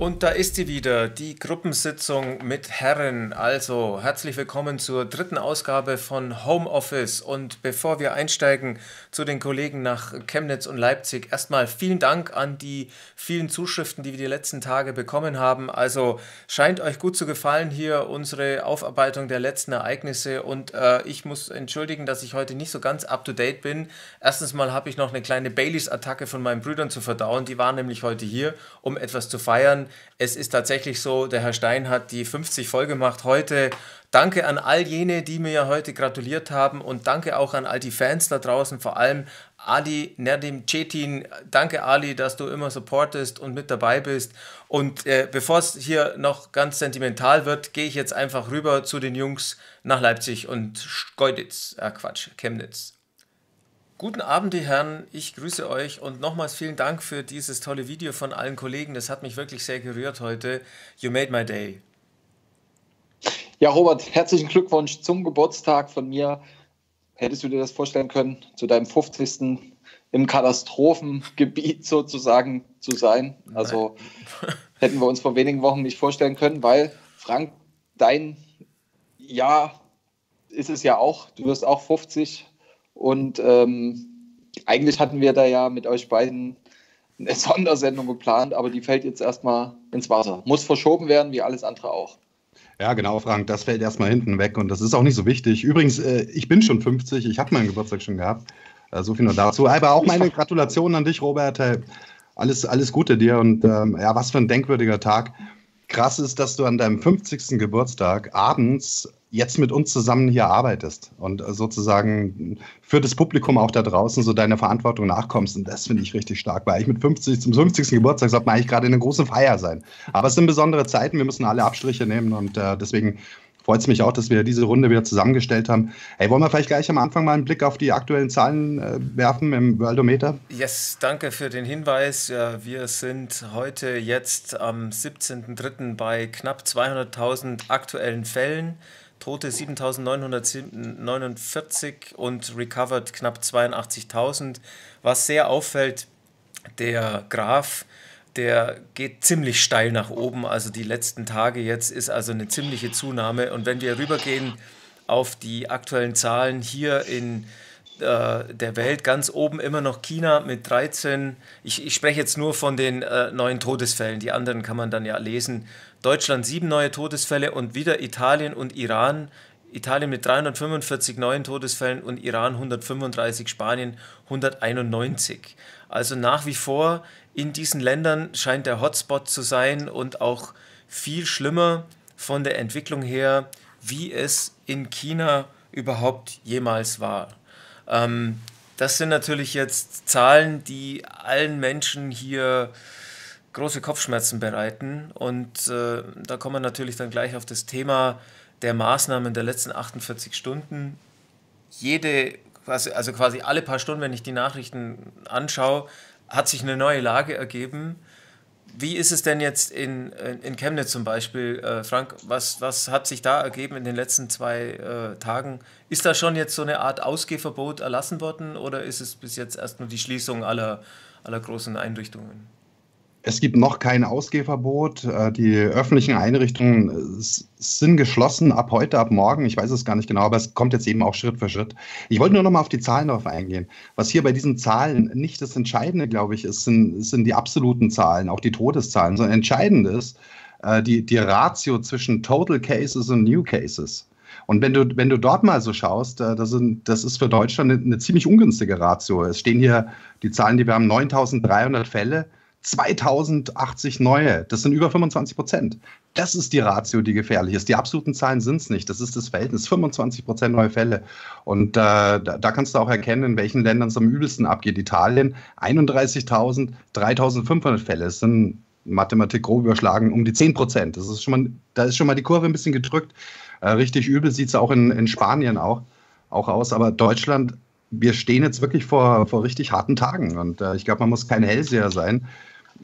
Und da ist sie wieder, die Gruppensitzung mit Herren. Also herzlich willkommen zur dritten Ausgabe von Homeoffice. Und bevor wir einsteigen zu den Kollegen nach Chemnitz und Leipzig, erstmal vielen Dank an die vielen Zuschriften, die wir die letzten Tage bekommen haben. Also scheint euch gut zu gefallen hier unsere Aufarbeitung der letzten Ereignisse. Und äh, ich muss entschuldigen, dass ich heute nicht so ganz up-to-date bin. Erstens mal habe ich noch eine kleine Baileys-Attacke von meinen Brüdern zu verdauen. Die waren nämlich heute hier, um etwas zu feiern. Es ist tatsächlich so, der Herr Stein hat die 50 voll gemacht heute. Danke an all jene, die mir heute gratuliert haben und danke auch an all die Fans da draußen, vor allem Ali Nerdim Cetin. Danke Ali, dass du immer supportest und mit dabei bist. Und äh, bevor es hier noch ganz sentimental wird, gehe ich jetzt einfach rüber zu den Jungs nach Leipzig und Schkeuditz. Ah, Quatsch, Chemnitz. Guten Abend, die Herren. Ich grüße euch und nochmals vielen Dank für dieses tolle Video von allen Kollegen. Das hat mich wirklich sehr gerührt heute. You made my day. Ja, Robert, herzlichen Glückwunsch zum Geburtstag von mir. Hättest du dir das vorstellen können, zu deinem 50. im Katastrophengebiet sozusagen zu sein? Also hätten wir uns vor wenigen Wochen nicht vorstellen können, weil Frank, dein Jahr ist es ja auch. Du wirst auch 50 und ähm, eigentlich hatten wir da ja mit euch beiden eine Sondersendung geplant, aber die fällt jetzt erstmal ins Wasser. Muss verschoben werden, wie alles andere auch. Ja, genau, Frank, das fällt erstmal hinten weg und das ist auch nicht so wichtig. Übrigens, äh, ich bin schon 50, ich habe meinen Geburtstag schon gehabt. Äh, so viel nur dazu. Aber auch meine Gratulation an dich, Robert. Hey, alles, alles Gute dir und ähm, ja, was für ein denkwürdiger Tag. Krass ist, dass du an deinem 50. Geburtstag abends jetzt mit uns zusammen hier arbeitest und sozusagen für das Publikum auch da draußen so deiner Verantwortung nachkommst. Und das finde ich richtig stark, weil ich mit 50 zum 50. Geburtstag sollte man eigentlich gerade in einer großen Feier sein. Aber es sind besondere Zeiten, wir müssen alle Abstriche nehmen und äh, deswegen freut es mich auch, dass wir diese Runde wieder zusammengestellt haben. Hey, wollen wir vielleicht gleich am Anfang mal einen Blick auf die aktuellen Zahlen äh, werfen im Worldometer? Yes, danke für den Hinweis. Ja, wir sind heute jetzt am 17.03. bei knapp 200.000 aktuellen Fällen. Tote 7.949 und recovered knapp 82.000. Was sehr auffällt, der Graph, der geht ziemlich steil nach oben. Also die letzten Tage jetzt ist also eine ziemliche Zunahme. Und wenn wir rübergehen auf die aktuellen Zahlen hier in äh, der Welt, ganz oben immer noch China mit 13. Ich, ich spreche jetzt nur von den äh, neuen Todesfällen. Die anderen kann man dann ja lesen. Deutschland sieben neue Todesfälle und wieder Italien und Iran. Italien mit 345 neuen Todesfällen und Iran 135, Spanien 191. Also nach wie vor in diesen Ländern scheint der Hotspot zu sein und auch viel schlimmer von der Entwicklung her, wie es in China überhaupt jemals war. Ähm, das sind natürlich jetzt Zahlen, die allen Menschen hier große Kopfschmerzen bereiten. Und äh, da kommen wir natürlich dann gleich auf das Thema der Maßnahmen der letzten 48 Stunden. Jede, also quasi alle paar Stunden, wenn ich die Nachrichten anschaue, hat sich eine neue Lage ergeben. Wie ist es denn jetzt in, in Chemnitz zum Beispiel, äh, Frank? Was, was hat sich da ergeben in den letzten zwei äh, Tagen? Ist da schon jetzt so eine Art Ausgehverbot erlassen worden oder ist es bis jetzt erst nur die Schließung aller, aller großen Einrichtungen? Es gibt noch kein Ausgehverbot. Äh, die öffentlichen Einrichtungen äh, sind geschlossen ab heute, ab morgen. Ich weiß es gar nicht genau, aber es kommt jetzt eben auch Schritt für Schritt. Ich wollte nur noch mal auf die Zahlen darauf eingehen. Was hier bei diesen Zahlen nicht das Entscheidende, glaube ich, ist, sind, sind die absoluten Zahlen, auch die Todeszahlen, sondern entscheidend ist äh, die, die Ratio zwischen Total Cases und New Cases. Und wenn du, wenn du dort mal so schaust, das, sind, das ist für Deutschland eine, eine ziemlich ungünstige Ratio. Es stehen hier die Zahlen, die wir haben, 9300 Fälle 2080 neue. Das sind über 25 Prozent. Das ist die Ratio, die gefährlich ist. Die absoluten Zahlen sind es nicht. Das ist das Verhältnis. 25 Prozent neue Fälle. Und äh, da, da, kannst du auch erkennen, in welchen Ländern es am übelsten abgeht. Italien 31.000, 3.500 Fälle. Das sind Mathematik grob überschlagen um die 10 Prozent. Da ist schon mal die Kurve ein bisschen gedrückt. Äh, richtig übel sieht es auch in, in Spanien auch, auch aus. Aber Deutschland wir stehen jetzt wirklich vor, vor richtig harten Tagen. Und äh, ich glaube, man muss kein Hellseher sein,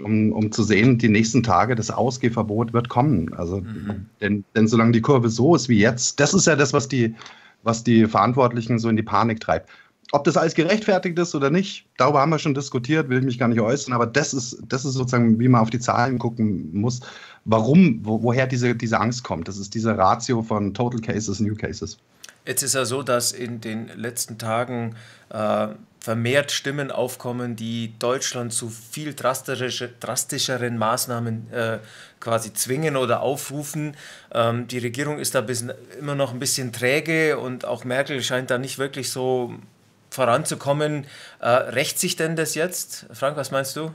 um, um zu sehen, die nächsten Tage, das Ausgehverbot wird kommen. Also, mhm. denn, denn solange die Kurve so ist wie jetzt, das ist ja das, was die, was die Verantwortlichen so in die Panik treibt. ob das alles gerechtfertigt ist oder nicht, darüber haben wir schon diskutiert, will ich mich gar nicht äußern, aber das ist, das ist sozusagen, wie man auf die Zahlen gucken muss, warum, wo, woher diese, diese Angst kommt. Das ist diese Ratio von Total Cases, New Cases. Jetzt ist ja so, dass in den letzten Tagen äh, vermehrt Stimmen aufkommen, die Deutschland zu viel drastische, drastischeren Maßnahmen äh, quasi zwingen oder aufrufen. Ähm, die Regierung ist da bisschen, immer noch ein bisschen träge und auch Merkel scheint da nicht wirklich so voranzukommen. Äh, rächt sich denn das jetzt? Frank, was meinst du?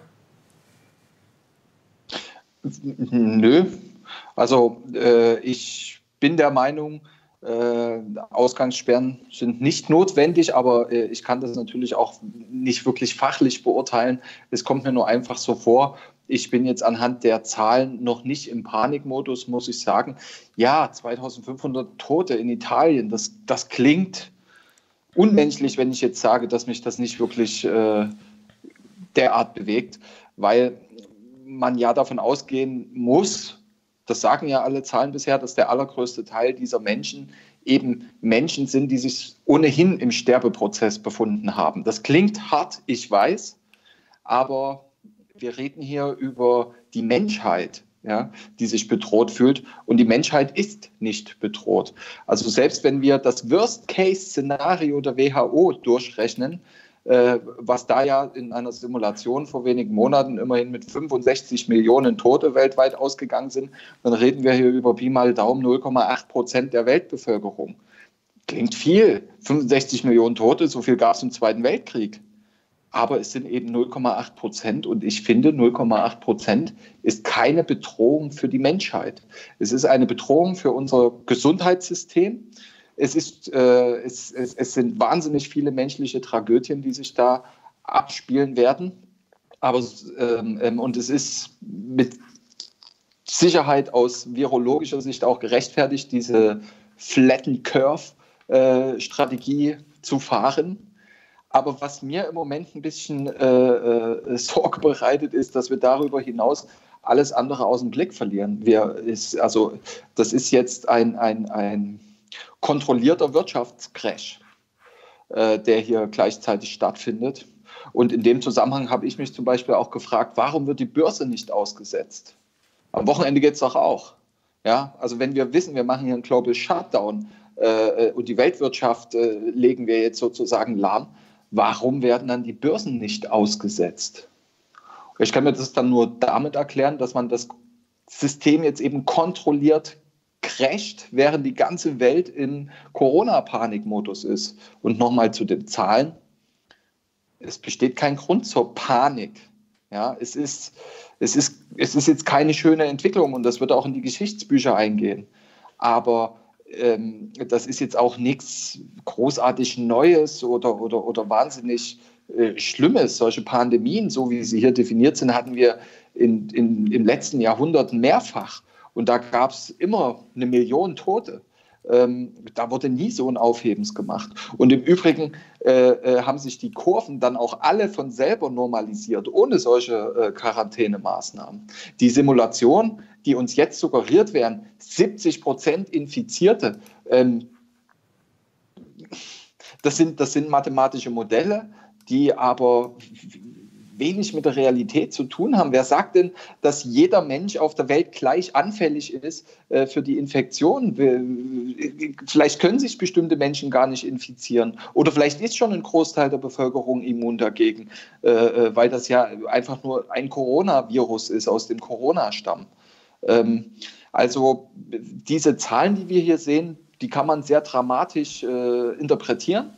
Nö. Also äh, ich bin der Meinung, äh, Ausgangssperren sind nicht notwendig, aber äh, ich kann das natürlich auch nicht wirklich fachlich beurteilen. Es kommt mir nur einfach so vor. Ich bin jetzt anhand der Zahlen noch nicht im Panikmodus, muss ich sagen. Ja, 2500 Tote in Italien, das, das klingt unmenschlich, wenn ich jetzt sage, dass mich das nicht wirklich äh, derart bewegt, weil man ja davon ausgehen muss, das sagen ja alle Zahlen bisher, dass der allergrößte Teil dieser Menschen eben Menschen sind, die sich ohnehin im Sterbeprozess befunden haben. Das klingt hart, ich weiß, aber wir reden hier über die Menschheit, ja, die sich bedroht fühlt. Und die Menschheit ist nicht bedroht. Also selbst wenn wir das Worst-Case-Szenario der WHO durchrechnen, was da ja in einer Simulation vor wenigen Monaten immerhin mit 65 Millionen Tote weltweit ausgegangen sind, dann reden wir hier über Pi mal Daumen 0,8 Prozent der Weltbevölkerung. Klingt viel. 65 Millionen Tote, so viel gab es im Zweiten Weltkrieg. Aber es sind eben 0,8 Prozent und ich finde, 0,8 Prozent ist keine Bedrohung für die Menschheit. Es ist eine Bedrohung für unser Gesundheitssystem es, ist, äh, es, es, es sind wahnsinnig viele menschliche Tragödien, die sich da abspielen werden. Aber, ähm, ähm, und es ist mit Sicherheit aus virologischer Sicht auch gerechtfertigt, diese Flatten Curve äh, zu fahren. Aber was mir im Moment ein bisschen äh, äh, Sorge bereitet, ist, dass wir darüber hinaus alles andere aus dem Blick verlieren. Wir ist, also, das ist jetzt ein, ein, ein kontrollierter Wirtschaftscrash, äh, der hier gleichzeitig stattfindet. Und in dem Zusammenhang habe ich mich zum Beispiel auch gefragt, warum wird die Börse nicht ausgesetzt? Am Wochenende geht es doch auch. Ja, also wenn wir wissen, wir machen hier einen Global Shutdown äh, äh, und die Weltwirtschaft äh, legen wir jetzt sozusagen lahm, warum werden dann die Börsen nicht ausgesetzt? Ich kann mir das dann nur damit erklären, dass man das System jetzt eben kontrolliert crasht, während die ganze Welt in Corona-Panikmodus ist. Und nochmal zu den Zahlen. Es besteht kein Grund zur Panik. Ja, es ist, es ist, es ist jetzt keine schöne Entwicklung und das wird auch in die Geschichtsbücher eingehen. Aber ähm, das ist jetzt auch nichts großartig Neues oder, oder, oder wahnsinnig äh, Schlimmes. Solche Pandemien, so wie sie hier definiert sind, hatten wir in, in, im letzten Jahrhundert mehrfach. Und da gab es immer eine Million Tote. Ähm, da wurde nie so ein Aufhebens gemacht. Und im Übrigen äh, äh, haben sich die Kurven dann auch alle von selber normalisiert, ohne solche äh, Quarantänemaßnahmen. Die Simulation, die uns jetzt suggeriert werden, 70 Prozent Infizierte, ähm, das, sind, das sind mathematische Modelle, die aber wenig mit der Realität zu tun haben. Wer sagt denn, dass jeder Mensch auf der Welt gleich anfällig ist äh, für die Infektion? Vielleicht können sich bestimmte Menschen gar nicht infizieren oder vielleicht ist schon ein Großteil der Bevölkerung immun dagegen, äh, äh weil das ja einfach nur ein Coronavirus ist aus dem Corona-Stamm. Ähm, also diese Zahlen, die wir hier sehen, die kann man sehr dramatisch äh, interpretieren.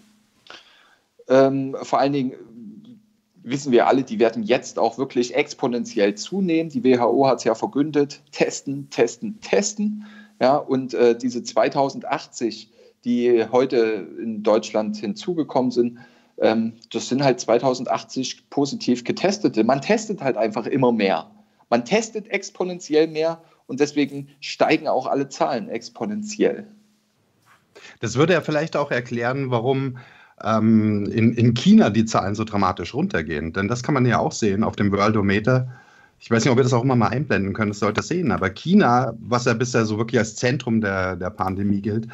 Ähm, vor allen Dingen wissen wir alle, die werden jetzt auch wirklich exponentiell zunehmen. Die WHO hat es ja verkündet, testen, testen, testen. Ja, und äh, diese 2080, die heute in Deutschland hinzugekommen sind, ähm, das sind halt 2080 positiv getestete. Man testet halt einfach immer mehr. Man testet exponentiell mehr und deswegen steigen auch alle Zahlen exponentiell. Das würde ja vielleicht auch erklären, warum ähm, in, in China die Zahlen so dramatisch runtergehen. Denn das kann man ja auch sehen auf dem Worldometer. Ich weiß nicht, ob wir das auch immer mal einblenden können, das sollte das sehen. Aber China, was ja bisher so wirklich als Zentrum der, der Pandemie gilt,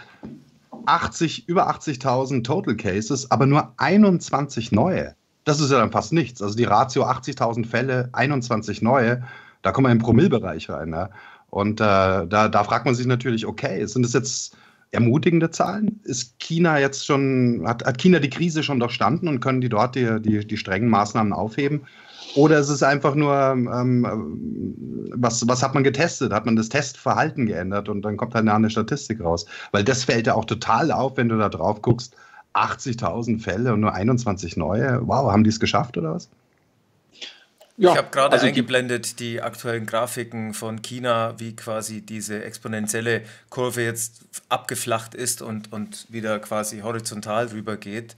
80, über 80.000 Total Cases, aber nur 21 neue. Das ist ja dann fast nichts. Also die Ratio 80.000 Fälle, 21 neue, da kommen wir im Promillbereich rein. Ne? Und äh, da, da fragt man sich natürlich, okay, sind das jetzt ermutigende Zahlen? Ist China jetzt schon, hat, hat China die Krise schon durchstanden und können die dort die, die, die strengen Maßnahmen aufheben? Oder ist es einfach nur, ähm, was, was hat man getestet? Hat man das Testverhalten geändert und dann kommt halt eine Statistik raus? Weil das fällt ja auch total auf, wenn du da drauf guckst. 80.000 Fälle und nur 21 neue. Wow, haben die es geschafft oder was? Ja, ich habe gerade also eingeblendet die, die aktuellen Grafiken von China, wie quasi diese exponentielle Kurve jetzt abgeflacht ist und, und wieder quasi horizontal rübergeht.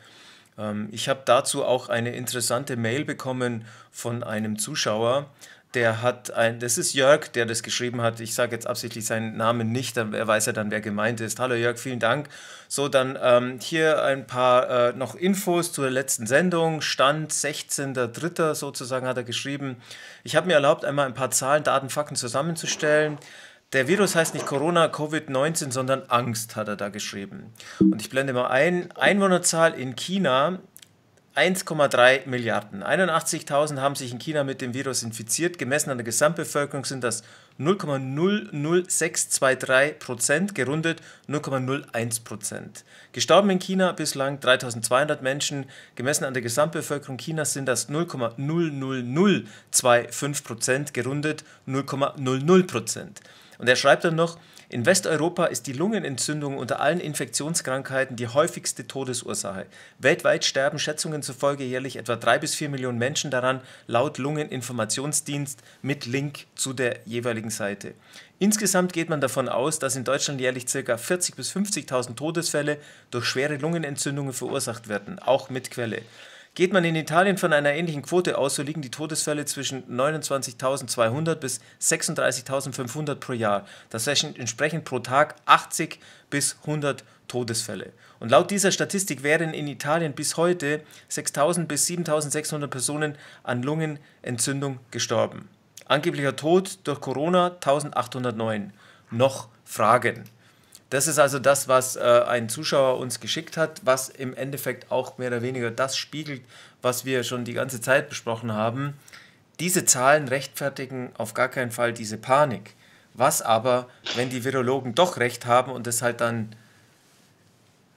Ähm, ich habe dazu auch eine interessante Mail bekommen von einem Zuschauer, der hat ein, das ist Jörg, der das geschrieben hat. Ich sage jetzt absichtlich seinen Namen nicht, dann er weiß ja dann, wer gemeint ist. Hallo Jörg, vielen Dank. So, dann ähm, hier ein paar äh, noch Infos zur letzten Sendung. Stand 16.03. sozusagen hat er geschrieben. Ich habe mir erlaubt, einmal ein paar Zahlen, Daten, Fakten zusammenzustellen. Der Virus heißt nicht Corona, Covid-19, sondern Angst, hat er da geschrieben. Und ich blende mal ein. Einwohnerzahl in China 1,3 Milliarden. 81.000 haben sich in China mit dem Virus infiziert. Gemessen an der Gesamtbevölkerung sind das 0,00623 Prozent, gerundet 0,01 Prozent. Gestorben in China bislang 3.200 Menschen. Gemessen an der Gesamtbevölkerung Chinas sind das 0,00025 Prozent, gerundet 0,00 Prozent. Und er schreibt dann noch, in Westeuropa ist die Lungenentzündung unter allen Infektionskrankheiten die häufigste Todesursache. Weltweit sterben Schätzungen zufolge jährlich etwa drei bis vier Millionen Menschen daran, laut Lungeninformationsdienst mit Link zu der jeweiligen Seite. Insgesamt geht man davon aus, dass in Deutschland jährlich ca. 40.000 bis 50.000 Todesfälle durch schwere Lungenentzündungen verursacht werden, auch mit Quelle. Geht man in Italien von einer ähnlichen Quote aus, so liegen die Todesfälle zwischen 29.200 bis 36.500 pro Jahr. Das entsprechen pro Tag 80 bis 100 Todesfälle. Und laut dieser Statistik wären in Italien bis heute 6.000 bis 7.600 Personen an Lungenentzündung gestorben. Angeblicher Tod durch Corona 1809. Noch Fragen. Das ist also das, was äh, ein Zuschauer uns geschickt hat, was im Endeffekt auch mehr oder weniger das spiegelt, was wir schon die ganze Zeit besprochen haben. Diese Zahlen rechtfertigen auf gar keinen Fall diese Panik. Was aber, wenn die Virologen doch recht haben und es halt dann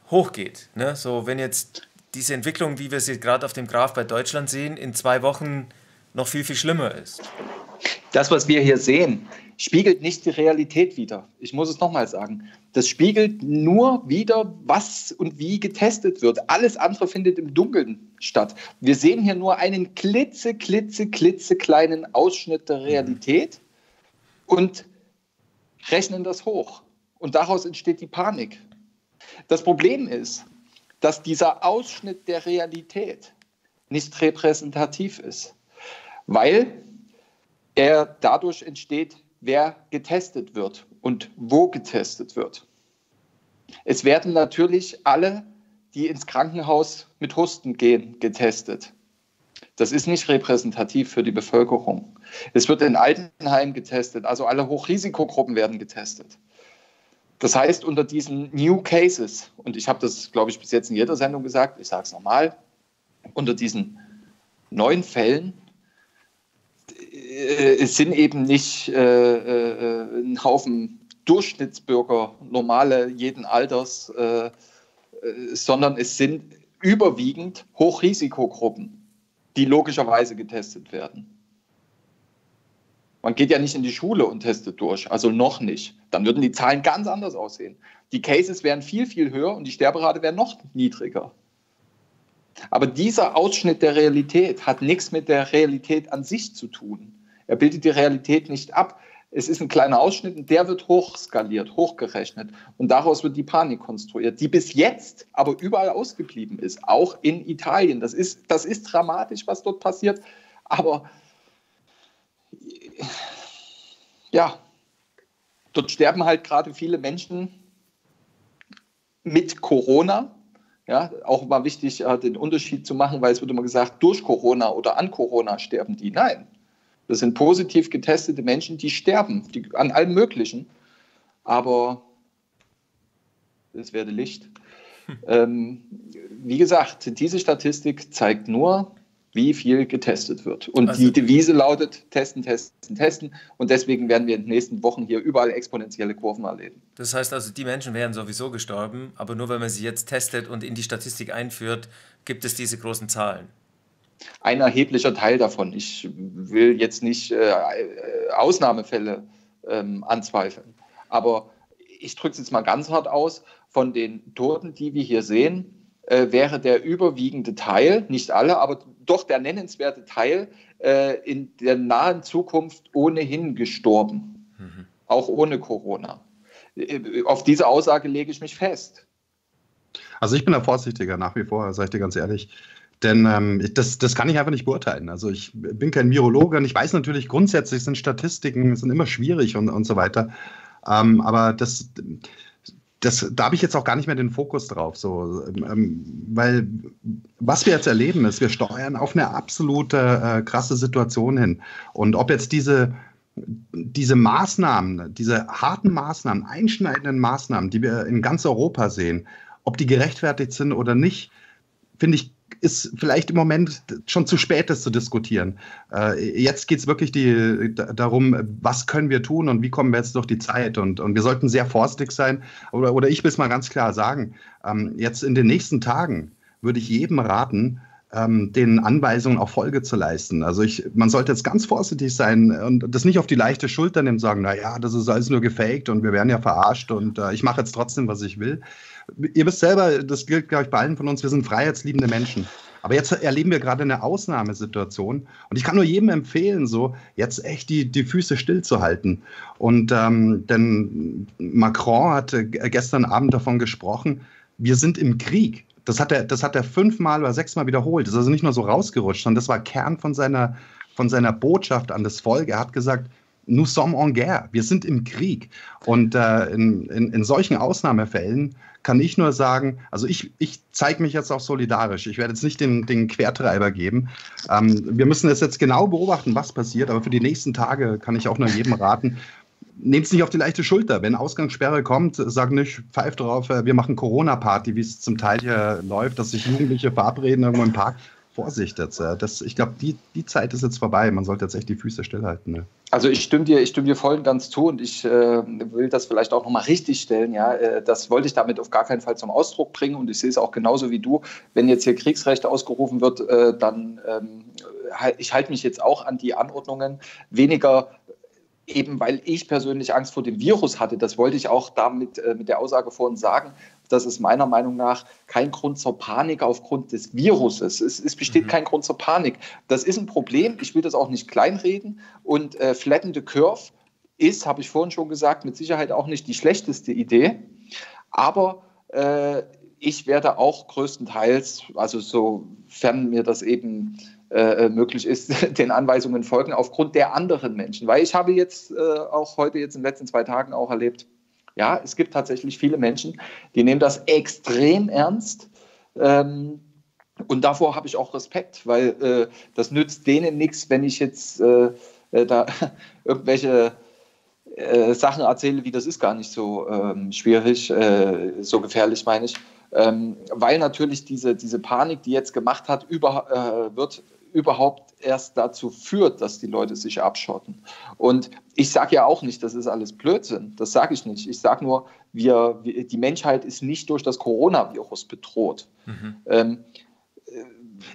hochgeht? Ne? So, wenn jetzt diese Entwicklung, wie wir sie gerade auf dem Graph bei Deutschland sehen, in zwei Wochen noch viel, viel schlimmer ist. Das, was wir hier sehen, spiegelt nicht die Realität wider. Ich muss es nochmal sagen. Das spiegelt nur wider, was und wie getestet wird. Alles andere findet im Dunkeln statt. Wir sehen hier nur einen klitze, klitze, klitze kleinen Ausschnitt der Realität und rechnen das hoch. Und daraus entsteht die Panik. Das Problem ist, dass dieser Ausschnitt der Realität nicht repräsentativ ist, weil er dadurch entsteht, wer getestet wird und wo getestet wird. Es werden natürlich alle, die ins Krankenhaus mit Husten gehen, getestet. Das ist nicht repräsentativ für die Bevölkerung. Es wird in Altenheim getestet, also alle Hochrisikogruppen werden getestet. Das heißt, unter diesen New Cases, und ich habe das, glaube ich, bis jetzt in jeder Sendung gesagt, ich sage es nochmal, unter diesen neuen Fällen es sind eben nicht äh, äh, ein Haufen Durchschnittsbürger, normale jeden Alters, äh, äh, sondern es sind überwiegend Hochrisikogruppen, die logischerweise getestet werden. Man geht ja nicht in die Schule und testet durch, also noch nicht. Dann würden die Zahlen ganz anders aussehen. Die Cases wären viel, viel höher und die Sterberate wäre noch niedriger. Aber dieser Ausschnitt der Realität hat nichts mit der Realität an sich zu tun. Er bildet die Realität nicht ab. Es ist ein kleiner Ausschnitt und der wird hochskaliert, hochgerechnet. Und daraus wird die Panik konstruiert, die bis jetzt aber überall ausgeblieben ist, auch in Italien. Das ist, das ist dramatisch, was dort passiert. Aber ja, dort sterben halt gerade viele Menschen mit Corona. Ja, auch mal wichtig, äh, den Unterschied zu machen, weil es wird immer gesagt, durch Corona oder an Corona sterben die. Nein, das sind positiv getestete Menschen, die sterben die, an allem Möglichen. Aber es werde Licht. Hm. Ähm, wie gesagt, diese Statistik zeigt nur, wie viel getestet wird. Und also, die Devise lautet testen, testen, testen. Und deswegen werden wir in den nächsten Wochen hier überall exponentielle Kurven erleben. Das heißt also, die Menschen wären sowieso gestorben, aber nur wenn man sie jetzt testet und in die Statistik einführt, gibt es diese großen Zahlen. Ein erheblicher Teil davon. Ich will jetzt nicht äh, Ausnahmefälle ähm, anzweifeln. Aber ich drücke es jetzt mal ganz hart aus. Von den Toten, die wir hier sehen, äh, wäre der überwiegende Teil, nicht alle, aber doch der nennenswerte Teil äh, in der nahen Zukunft ohnehin gestorben, mhm. auch ohne Corona. Äh, auf diese Aussage lege ich mich fest. Also ich bin da vorsichtiger nach wie vor, sage ich dir ganz ehrlich. Denn ähm, das, das kann ich einfach nicht beurteilen. Also ich bin kein Virologe und ich weiß natürlich grundsätzlich sind Statistiken sind immer schwierig und, und so weiter. Ähm, aber das, das, da habe ich jetzt auch gar nicht mehr den Fokus drauf, so, ähm, weil was wir jetzt erleben ist, wir steuern auf eine absolute äh, krasse Situation hin. Und ob jetzt diese, diese Maßnahmen, diese harten Maßnahmen, einschneidenden Maßnahmen, die wir in ganz Europa sehen, ob die gerechtfertigt sind oder nicht, finde ich ist vielleicht im Moment schon zu spät, das zu diskutieren. Äh, jetzt geht es wirklich die, darum, was können wir tun und wie kommen wir jetzt durch die Zeit. Und, und wir sollten sehr vorsichtig sein. Oder, oder ich will es mal ganz klar sagen, ähm, jetzt in den nächsten Tagen würde ich jedem raten, ähm, den Anweisungen auch Folge zu leisten. Also ich, man sollte jetzt ganz vorsichtig sein und das nicht auf die leichte Schulter nehmen und sagen, naja, das ist alles nur gefaked und wir werden ja verarscht und äh, ich mache jetzt trotzdem, was ich will ihr wisst selber, das gilt, glaube ich, bei allen von uns, wir sind freiheitsliebende Menschen. Aber jetzt erleben wir gerade eine Ausnahmesituation. Und ich kann nur jedem empfehlen, so jetzt echt die, die Füße stillzuhalten. Und ähm, denn Macron hatte gestern Abend davon gesprochen, wir sind im Krieg. Das hat er, das hat er fünfmal oder sechsmal wiederholt. Das ist also nicht nur so rausgerutscht, sondern das war Kern von seiner, von seiner Botschaft an das Volk. Er hat gesagt, nous sommes en guerre, wir sind im Krieg. Und äh, in, in, in solchen Ausnahmefällen kann ich nur sagen, also ich, ich zeige mich jetzt auch solidarisch. Ich werde jetzt nicht den, den Quertreiber geben. Ähm, wir müssen das jetzt genau beobachten, was passiert, aber für die nächsten Tage kann ich auch nur jedem raten, nehmt es nicht auf die leichte Schulter. Wenn Ausgangssperre kommt, sag nicht, pfeift drauf, äh, wir machen Corona-Party, wie es zum Teil hier läuft, dass sich Jugendliche verabreden irgendwo im Park. Vorsicht jetzt. Das, ich glaube, die, die Zeit ist jetzt vorbei. Man sollte jetzt echt die Füße stillhalten. Ne? Also ich stimme dir, ich stimme dir voll und ganz zu und ich äh, will das vielleicht auch nochmal richtig stellen. Ja, äh, das wollte ich damit auf gar keinen Fall zum Ausdruck bringen und ich sehe es auch genauso wie du. Wenn jetzt hier Kriegsrecht ausgerufen wird, äh, dann ähm, ich halte mich jetzt auch an die Anordnungen. Weniger eben weil ich persönlich Angst vor dem Virus hatte. Das wollte ich auch damit äh, mit der Aussage vorhin sagen. Das ist meiner Meinung nach kein Grund zur Panik aufgrund des Viruses. Es, es besteht mhm. kein Grund zur Panik. Das ist ein Problem. Ich will das auch nicht kleinreden. Und äh, Flatten the Curve ist, habe ich vorhin schon gesagt, mit Sicherheit auch nicht die schlechteste Idee. Aber äh, ich werde auch größtenteils, also sofern mir das eben äh, möglich ist, den Anweisungen folgen, aufgrund der anderen Menschen. Weil ich habe jetzt äh, auch heute, jetzt in den letzten zwei Tagen auch erlebt, ja, es gibt tatsächlich viele Menschen, die nehmen das extrem ernst. Ähm, und davor habe ich auch Respekt, weil äh, das nützt denen nichts, wenn ich jetzt äh, äh da irgendwelche äh, Sachen erzähle, wie das ist gar nicht so ähm, schwierig, äh, so gefährlich, meine ich. Ähm, weil natürlich diese, diese Panik, die jetzt gemacht hat, über, äh, wird überhaupt erst dazu führt, dass die Leute sich abschotten. Und ich sage ja auch nicht, das ist alles Blödsinn. Das sage ich nicht. Ich sage nur, wir, die Menschheit ist nicht durch das Coronavirus bedroht. Mhm. Ähm,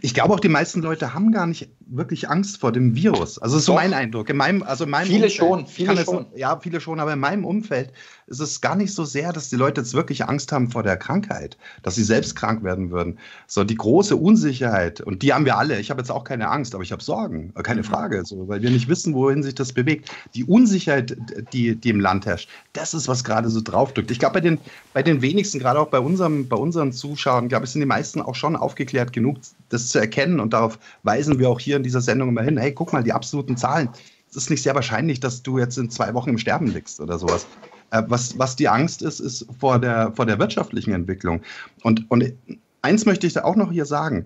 ich glaube auch, die meisten Leute haben gar nicht wirklich Angst vor dem Virus. Also das ist so mein Eindruck. In meinem, also in meinem viele Umfeld, schon, viele schon. Es, ja, viele schon, aber in meinem Umfeld ist es gar nicht so sehr, dass die Leute jetzt wirklich Angst haben vor der Krankheit, dass sie selbst krank werden würden. So die große Unsicherheit, und die haben wir alle. Ich habe jetzt auch keine Angst, aber ich habe Sorgen, äh, keine mhm. Frage, so, weil wir nicht wissen, wohin sich das bewegt. Die Unsicherheit, die, die im Land herrscht, das ist, was gerade so draufdrückt. Ich glaube, bei den, bei den wenigsten, gerade auch bei, unserem, bei unseren Zuschauern, glaube ich, sind die meisten auch schon aufgeklärt genug, das zu erkennen. Und darauf weisen wir auch hier in dieser Sendung immer hin. Hey, guck mal, die absoluten Zahlen. Es ist nicht sehr wahrscheinlich, dass du jetzt in zwei Wochen im Sterben liegst oder sowas. Äh, was, was die Angst ist, ist vor der, vor der wirtschaftlichen Entwicklung. Und, und eins möchte ich da auch noch hier sagen.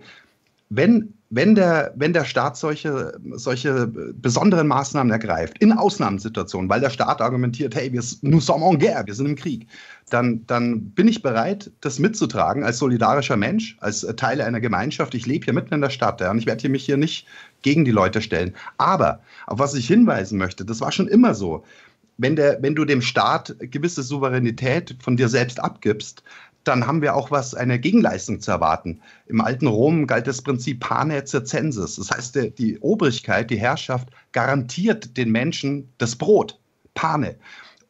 Wenn, wenn, der, wenn der Staat solche, solche besonderen Maßnahmen ergreift, in Ausnahmesituationen, weil der Staat argumentiert, hey, wir, nous sommes en guerre, wir sind im Krieg, dann, dann bin ich bereit, das mitzutragen als solidarischer Mensch, als Teil einer Gemeinschaft. Ich lebe hier mitten in der Stadt ja, und ich werde mich hier nicht gegen die Leute stellen. Aber auf was ich hinweisen möchte, das war schon immer so. Wenn, der, wenn du dem Staat gewisse Souveränität von dir selbst abgibst, dann haben wir auch was, eine Gegenleistung zu erwarten. Im alten Rom galt das Prinzip pane circenses. Das heißt, die Obrigkeit, die Herrschaft garantiert den Menschen das Brot. Pane.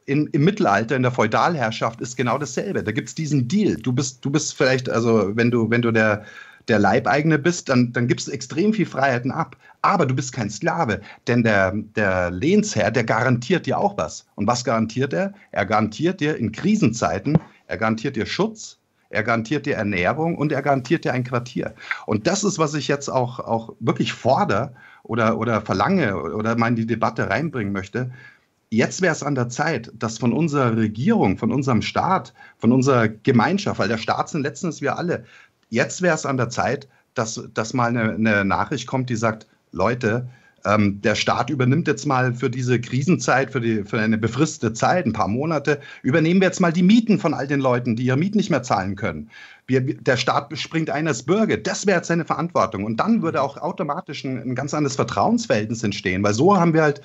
In, Im Mittelalter, in der Feudalherrschaft ist genau dasselbe. Da gibt es diesen Deal. Du bist, du bist vielleicht, also wenn du, wenn du der, der Leibeigene bist, dann, dann gibst du extrem viel Freiheiten ab. Aber du bist kein Sklave, denn der, der Lehnsherr, der garantiert dir auch was. Und was garantiert er? Er garantiert dir in Krisenzeiten er garantiert dir Schutz, er garantiert dir Ernährung und er garantiert dir ein Quartier. Und das ist, was ich jetzt auch, auch wirklich fordere oder, oder verlange oder mal in die Debatte reinbringen möchte. Jetzt wäre es an der Zeit, dass von unserer Regierung, von unserem Staat, von unserer Gemeinschaft, weil der Staat sind letztens wir alle, jetzt wäre es an der Zeit, dass, dass mal eine, eine Nachricht kommt, die sagt, Leute, ähm, der Staat übernimmt jetzt mal für diese Krisenzeit, für, die, für eine befristete Zeit, ein paar Monate, übernehmen wir jetzt mal die Mieten von all den Leuten, die ihre Mieten nicht mehr zahlen können. Wir, der Staat springt ein als Bürger. Das wäre jetzt seine Verantwortung. Und dann würde auch automatisch ein, ein ganz anderes Vertrauensverhältnis entstehen, weil so haben wir halt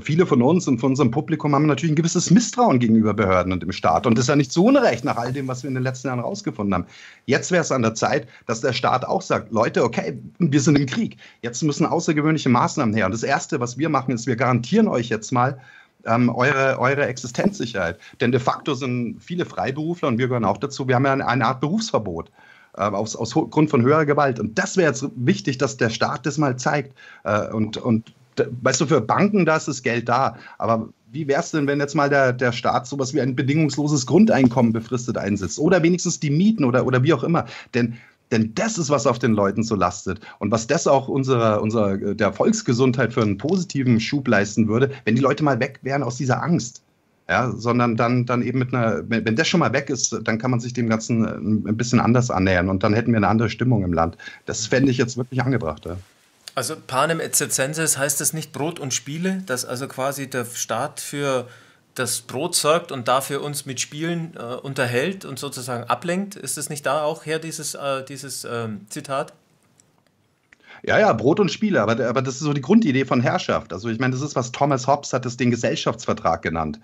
viele von uns und von unserem Publikum haben natürlich ein gewisses Misstrauen gegenüber Behörden und dem Staat. Und das ist ja nicht zu Unrecht nach all dem, was wir in den letzten Jahren rausgefunden haben. Jetzt wäre es an der Zeit, dass der Staat auch sagt, Leute, okay, wir sind im Krieg. Jetzt müssen außergewöhnliche Maßnahmen her. Und das Erste, was wir machen, ist, wir garantieren euch jetzt mal, ähm, eure, eure Existenzsicherheit. Denn de facto sind viele Freiberufler, und wir gehören auch dazu, wir haben ja eine, Art Berufsverbot. Äh, aus, aus Grund von höherer Gewalt. Und das wäre jetzt wichtig, dass der Staat das mal zeigt. Äh, und, und weißt du, für Banken, da ist das Geld da. Aber wie wäre es denn, wenn jetzt mal der, der Staat sowas wie ein bedingungsloses Grundeinkommen befristet einsetzt? Oder wenigstens die Mieten oder, oder wie auch immer. Denn, denn das ist, was auf den Leuten so lastet. Und was das auch unserer, unserer, der Volksgesundheit für einen positiven Schub leisten würde, wenn die Leute mal weg wären aus dieser Angst. Ja, sondern dann, dann eben mit einer, wenn das schon mal weg ist, dann kann man sich dem Ganzen ein bisschen anders annähern und dann hätten wir eine andere Stimmung im Land. Das fände ich jetzt wirklich angebracht. Ja. Also panem et circenses heißt das nicht Brot und Spiele, dass also quasi der Staat für das Brot sorgt und dafür uns mit Spielen äh, unterhält und sozusagen ablenkt. Ist das nicht da auch her, dieses, äh, dieses ähm, Zitat? Ja, ja, Brot und Spiele, aber, aber das ist so die Grundidee von Herrschaft. Also ich meine, das ist, was Thomas Hobbes hat es den Gesellschaftsvertrag genannt.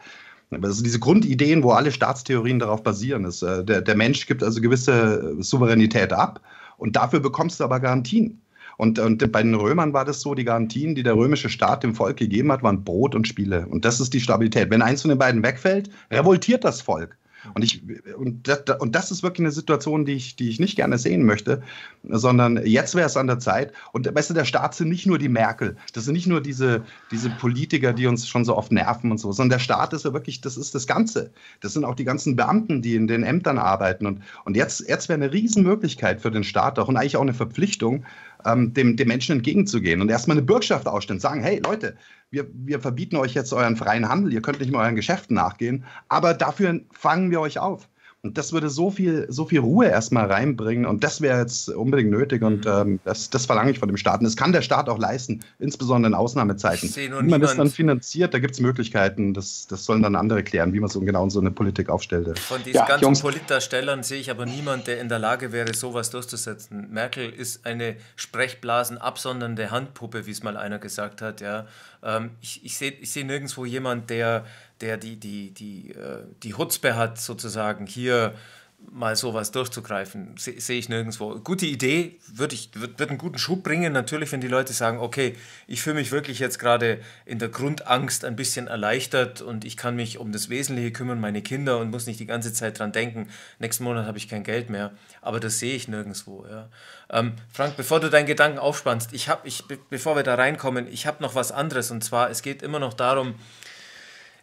Also diese Grundideen, wo alle Staatstheorien darauf basieren, ist, äh, der, der Mensch gibt also gewisse Souveränität ab und dafür bekommst du aber Garantien. Und, und bei den Römern war das so, die Garantien, die der römische Staat dem Volk gegeben hat, waren Brot und Spiele. Und das ist die Stabilität. Wenn eins von den beiden wegfällt, revoltiert das Volk. Und, ich, und, das, und das ist wirklich eine Situation, die ich, die ich nicht gerne sehen möchte, sondern jetzt wäre es an der Zeit. Und weißt du, der Staat sind nicht nur die Merkel, das sind nicht nur diese, diese Politiker, die uns schon so oft nerven und so, sondern der Staat ist ja wirklich, das ist das Ganze. Das sind auch die ganzen Beamten, die in den Ämtern arbeiten. Und, und jetzt, jetzt wäre eine Riesenmöglichkeit für den Staat auch und eigentlich auch eine Verpflichtung, ähm, dem, dem Menschen entgegenzugehen und erstmal eine Bürgschaft ausstellen, sagen, hey Leute, wir, wir verbieten euch jetzt euren freien Handel, ihr könnt nicht mehr euren Geschäften nachgehen, aber dafür fangen wir euch auf. Und das würde so viel, so viel Ruhe erstmal reinbringen und das wäre jetzt unbedingt nötig und mhm. ähm, das, das verlange ich von dem Staat. Und das kann der Staat auch leisten, insbesondere in Ausnahmezeiten. Wie man das dann finanziert, da gibt es Möglichkeiten, das, das sollen dann andere klären, wie man so genau so eine Politik aufstellt. Von diesen ja, ganzen Politdarstellern sehe ich aber niemanden, der in der Lage wäre, sowas durchzusetzen. Merkel ist eine Sprechblasen absondernde Handpuppe, wie es mal einer gesagt hat. Ja. Ähm, ich ich sehe ich seh nirgendwo jemand, der der die, die, die, äh, die Hutzpe hat, sozusagen hier mal sowas durchzugreifen, sehe seh ich nirgendwo. Gute Idee, würde ich, wird, wird einen guten Schub bringen, natürlich, wenn die Leute sagen, okay, ich fühle mich wirklich jetzt gerade in der Grundangst ein bisschen erleichtert und ich kann mich um das Wesentliche kümmern, meine Kinder und muss nicht die ganze Zeit dran denken, nächsten Monat habe ich kein Geld mehr. Aber das sehe ich nirgendwo. Ja. Ähm, Frank, bevor du deinen Gedanken aufspannst, ich habe, ich, bevor wir da reinkommen, ich habe noch was anderes und zwar, es geht immer noch darum,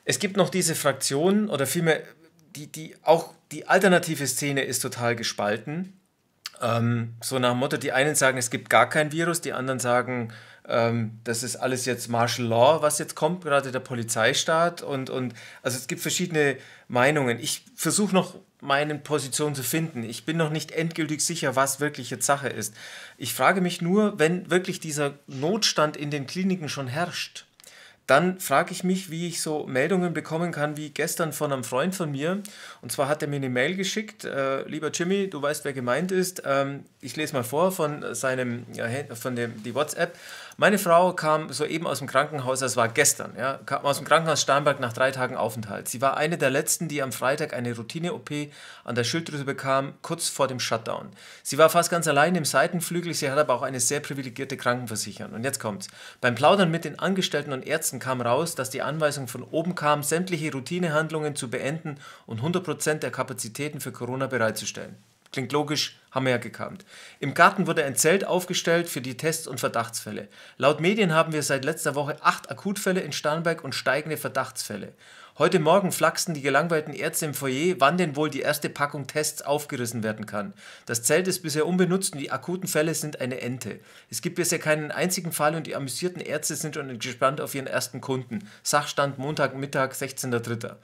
es gibt noch diese Fraktion oder vielmehr die, die auch die alternative Szene ist total gespalten. Ähm, so nach dem Motto, die einen sagen, es gibt gar kein Virus, die anderen sagen, ähm, das ist alles jetzt Martial Law, was jetzt kommt, gerade der Polizeistaat. Und, und also es gibt verschiedene Meinungen. Ich versuche noch meine Position zu finden. Ich bin noch nicht endgültig sicher, was wirklich jetzt Sache ist. Ich frage mich nur, wenn wirklich dieser Notstand in den Kliniken schon herrscht, dann frage ich mich, wie ich so Meldungen bekommen kann, wie gestern von einem Freund von mir. Und zwar hat er mir eine Mail geschickt, äh, lieber Jimmy, du weißt, wer gemeint ist. Ähm, ich lese mal vor von seinem, ja, von dem, die WhatsApp. Meine Frau kam soeben aus dem Krankenhaus, das war gestern, ja, kam aus dem Krankenhaus Starnberg nach drei Tagen Aufenthalt. Sie war eine der letzten, die am Freitag eine Routine-OP an der Schilddrüse bekam, kurz vor dem Shutdown. Sie war fast ganz allein im Seitenflügel, sie hat aber auch eine sehr privilegierte Krankenversicherung. Und jetzt kommt's. Beim Plaudern mit den Angestellten und Ärzten kam raus, dass die Anweisung von oben kam, sämtliche Routinehandlungen zu beenden und 100% der Kapazitäten für Corona bereitzustellen. Klingt logisch, haben wir ja gekannt. Im Garten wurde ein Zelt aufgestellt für die Tests und Verdachtsfälle. Laut Medien haben wir seit letzter Woche acht Akutfälle in Starnberg und steigende Verdachtsfälle. Heute Morgen flachsten die gelangweilten Ärzte im Foyer, wann denn wohl die erste Packung Tests aufgerissen werden kann. Das Zelt ist bisher unbenutzt und die akuten Fälle sind eine Ente. Es gibt bisher keinen einzigen Fall und die amüsierten Ärzte sind schon gespannt auf ihren ersten Kunden. Sachstand Montagmittag, 16.03.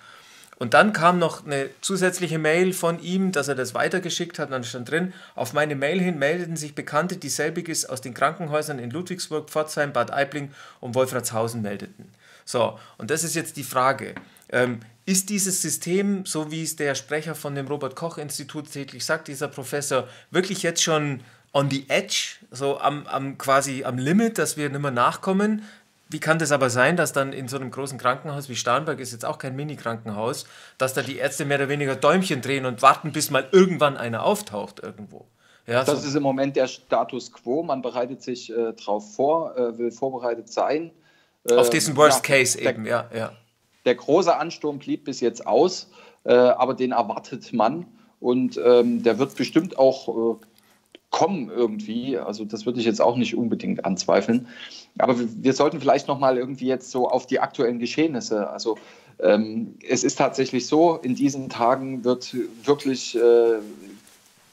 Und dann kam noch eine zusätzliche Mail von ihm, dass er das weitergeschickt hat. Und dann stand drin, auf meine Mail hin meldeten sich Bekannte, die selbiges aus den Krankenhäusern in Ludwigsburg, Pforzheim, Bad Aibling und Wolfratshausen meldeten. So, und das ist jetzt die Frage. Ähm, ist dieses System, so wie es der Sprecher von dem Robert-Koch-Institut täglich sagt, dieser Professor, wirklich jetzt schon on the edge, so am, am quasi am Limit, dass wir nicht mehr nachkommen? Wie kann das aber sein, dass dann in so einem großen Krankenhaus wie Starnberg ist jetzt auch kein Mini-Krankenhaus, dass da die Ärzte mehr oder weniger Däumchen drehen und warten, bis mal irgendwann einer auftaucht irgendwo? Ja, das so. ist im Moment der Status quo. Man bereitet sich äh, darauf vor, äh, will vorbereitet sein. Äh, Auf diesen Worst ja, Case der, eben, ja, ja. Der große Ansturm blieb bis jetzt aus, äh, aber den erwartet man. Und ähm, der wird bestimmt auch äh, kommen irgendwie. Also das würde ich jetzt auch nicht unbedingt anzweifeln. Aber wir sollten vielleicht noch mal irgendwie jetzt so auf die aktuellen Geschehnisse. Also ähm, es ist tatsächlich so, in diesen Tagen wird wirklich äh,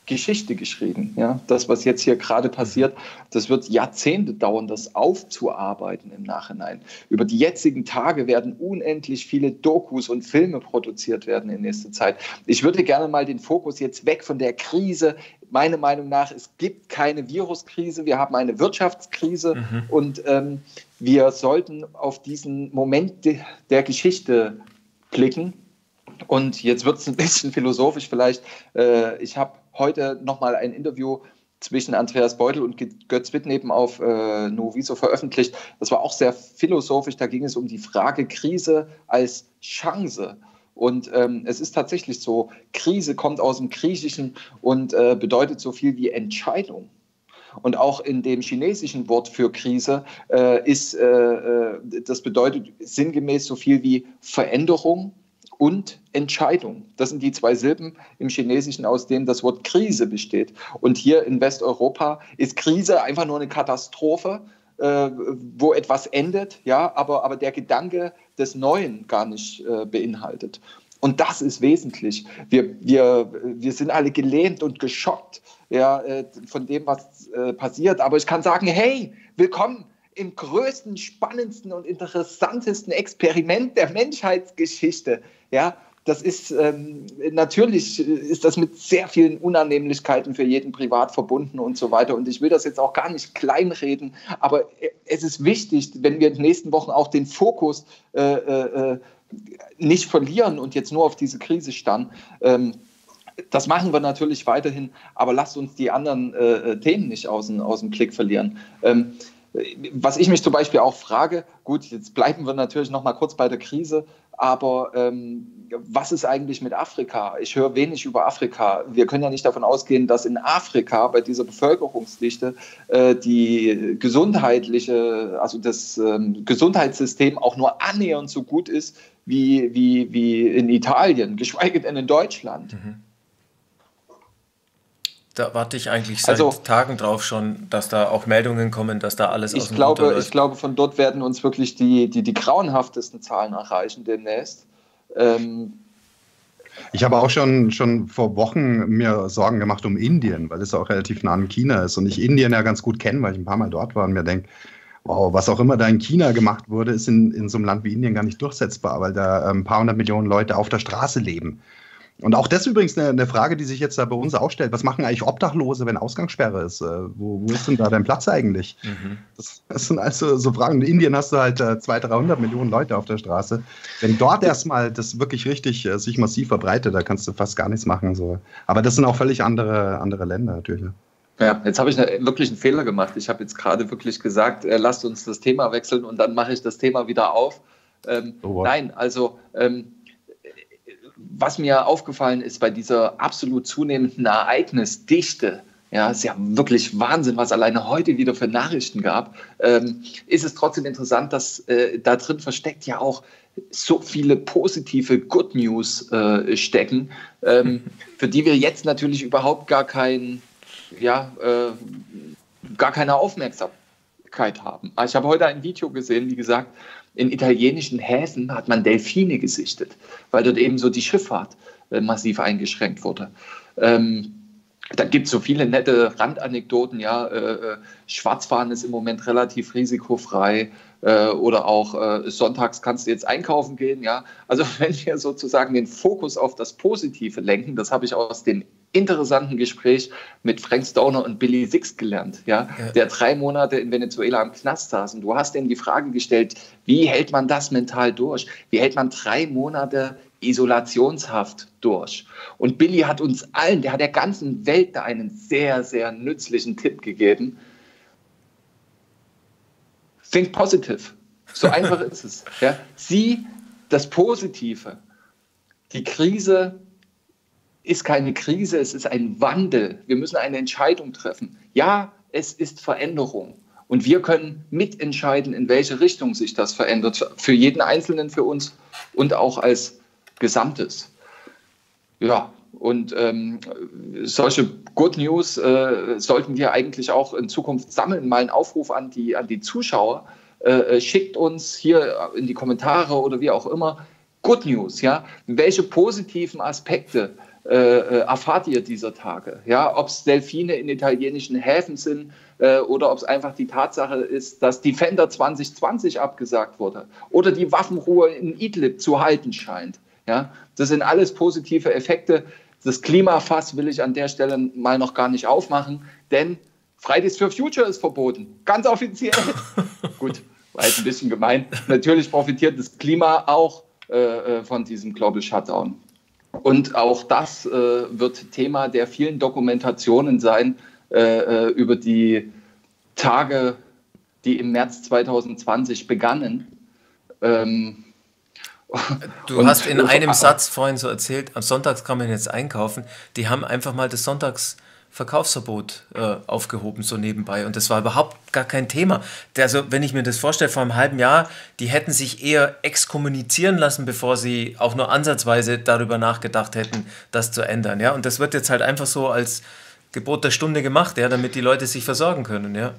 Geschichte geschrieben. Ja? Das, was jetzt hier gerade passiert, das wird Jahrzehnte dauern, das aufzuarbeiten im Nachhinein. Über die jetzigen Tage werden unendlich viele Dokus und Filme produziert werden in nächster Zeit. Ich würde gerne mal den Fokus jetzt weg von der Krise. Meiner Meinung nach, es gibt keine Viruskrise, wir haben eine Wirtschaftskrise mhm. und ähm, wir sollten auf diesen Moment de der Geschichte blicken. Und jetzt wird es ein bisschen philosophisch vielleicht. Äh, ich habe heute nochmal ein Interview zwischen Andreas Beutel und Götz Wittneben auf äh, Noviso veröffentlicht. Das war auch sehr philosophisch. Da ging es um die Frage Krise als Chance. Und ähm, es ist tatsächlich so, Krise kommt aus dem Griechischen und äh, bedeutet so viel wie Entscheidung. Und auch in dem chinesischen Wort für Krise äh, ist, äh, äh das bedeutet sinngemäß so viel wie Veränderung, und Entscheidung. Das sind die zwei Silben im Chinesischen, aus denen das Wort Krise besteht. Und hier in Westeuropa ist Krise einfach nur eine Katastrophe, äh, wo etwas endet, ja, aber, aber der Gedanke des Neuen gar nicht äh, beinhaltet. Und das ist wesentlich. Wir, wir, wir sind alle gelähmt und geschockt ja, äh, von dem, was äh, passiert. Aber ich kann sagen, hey, willkommen im größten, spannendsten und interessantesten Experiment der Menschheitsgeschichte. Ja, das ist ähm, natürlich ist das mit sehr vielen Unannehmlichkeiten für jeden privat verbunden und so weiter. Und ich will das jetzt auch gar nicht kleinreden, aber es ist wichtig, wenn wir in den nächsten Wochen auch den Fokus äh, äh, nicht verlieren und jetzt nur auf diese Krise starren. Ähm, das machen wir natürlich weiterhin, aber lasst uns die anderen äh, Themen nicht aus, aus dem Blick verlieren. Ähm, was ich mich zum Beispiel auch frage, gut, jetzt bleiben wir natürlich noch mal kurz bei der Krise, aber ähm, was ist eigentlich mit Afrika? Ich höre wenig über Afrika. Wir können ja nicht davon ausgehen, dass in Afrika bei dieser Bevölkerungsdichte äh, die gesundheitliche, also das ähm, Gesundheitssystem auch nur annähernd so gut ist wie, wie, wie in Italien, geschweige denn in Deutschland. Mhm. Da warte ich eigentlich seit also, Tagen drauf schon, dass da auch Meldungen kommen, dass da alles aus dem glaube, läuft. Ich glaube, von dort werden uns wirklich die, die, die grauenhaftesten Zahlen erreichen demnächst. Ähm, ich habe auch schon, schon vor Wochen mir Sorgen gemacht um Indien, weil es auch relativ nah an China ist und ich Indien ja ganz gut kenne, weil ich ein paar Mal dort war und mir denke, wow, was auch immer da in China gemacht wurde, ist in, in so einem Land wie Indien gar nicht durchsetzbar, weil da ein ähm, paar hundert Millionen Leute auf der Straße leben. Und auch das ist übrigens eine, eine, Frage, die sich jetzt da bei uns auch stellt. Was machen eigentlich Obdachlose, wenn Ausgangssperre ist? Äh, wo, wo, ist denn da dein Platz eigentlich? Mhm. Das, das, sind also so Fragen. In Indien hast du halt äh, 200, 300 Millionen Leute auf der Straße. Wenn dort erstmal das wirklich richtig äh, sich massiv verbreitet, da kannst du fast gar nichts machen. So. Aber das sind auch völlig andere, andere Länder natürlich. Ja, jetzt habe ich eine, wirklich einen Fehler gemacht. Ich habe jetzt gerade wirklich gesagt, äh, lasst uns das Thema wechseln und dann mache ich das Thema wieder auf. Ähm, oh, wow. Nein, also ähm, was mir aufgefallen ist bei dieser absolut zunehmenden Ereignisdichte, ja, ist ja wirklich Wahnsinn, was alleine heute wieder für Nachrichten gab, ähm, ist es trotzdem interessant, dass äh, da drin versteckt ja auch so viele positive Good News äh, stecken, ähm, für die wir jetzt natürlich überhaupt gar kein, ja, äh, gar keine Aufmerksamkeit haben. Ich habe heute ein Video gesehen, wie gesagt, in italienischen Häfen hat man Delfine gesichtet, weil dort eben so die Schifffahrt äh, massiv eingeschränkt wurde. Ähm, da gibt es so viele nette Randanekdoten, ja. Äh, äh, Schwarzfahren ist im Moment relativ risikofrei äh, oder auch äh, sonntags kannst du jetzt einkaufen gehen, ja. Also wenn wir sozusagen den Fokus auf das Positive lenken, das habe ich aus dem interessanten Gespräch mit Frank Stoner und Billy Six gelernt, ja, ja, der drei Monate in Venezuela im Knast saß. Und du hast denen die Frage gestellt, wie hält man das mental durch? Wie hält man drei Monate Isolationshaft durch? Und Billy hat uns allen, der hat der ganzen Welt da einen sehr, sehr nützlichen Tipp gegeben. Think positive. So einfach ist es. Ja. Sieh das Positive. Die Krise ist keine Krise, es ist ein Wandel. Wir müssen eine Entscheidung treffen. Ja, es ist Veränderung. Und wir können mitentscheiden, in welche Richtung sich das verändert. Für jeden Einzelnen, für uns und auch als Gesamtes. Ja, und ähm, solche Good News äh, sollten wir eigentlich auch in Zukunft sammeln. Mal einen Aufruf an die, an die Zuschauer. Äh, äh schickt uns hier in die Kommentare oder wie auch immer Good News. Ja? Welche positiven Aspekte äh, äh, erfahrt ihr dieser Tage? Ja, ob es Delfine in italienischen Häfen sind äh, oder ob es einfach die Tatsache ist, dass Defender 2020 abgesagt wurde oder die Waffenruhe in Idlib zu halten scheint. Ja, das sind alles positive Effekte. Das Klimafass will ich an der Stelle mal noch gar nicht aufmachen, denn Fridays for Future ist verboten, ganz offiziell. Gut, war jetzt ein bisschen gemein. Natürlich profitiert das Klima auch äh, äh von diesem Global Shutdown. Und auch das äh, wird Thema der vielen Dokumentationen sein äh, äh über die Tage, die im März 2020 begannen. Ähm, du hast in einem Satz vorhin so erzählt, am Sonntag kann man jetzt einkaufen. Die haben einfach mal das Sonntags Verkaufsverbot äh, aufgehoben, so nebenbei. Und das war überhaupt gar kein Thema. Also, wenn ich mir das vorstelle, vor einem halben Jahr, die hätten sich eher exkommunizieren lassen, bevor sie auch nur ansatzweise darüber nachgedacht hätten, das zu ändern. Ja? Und das wird jetzt halt einfach so als Gebot der Stunde gemacht, ja, damit die Leute sich versorgen können. Ja.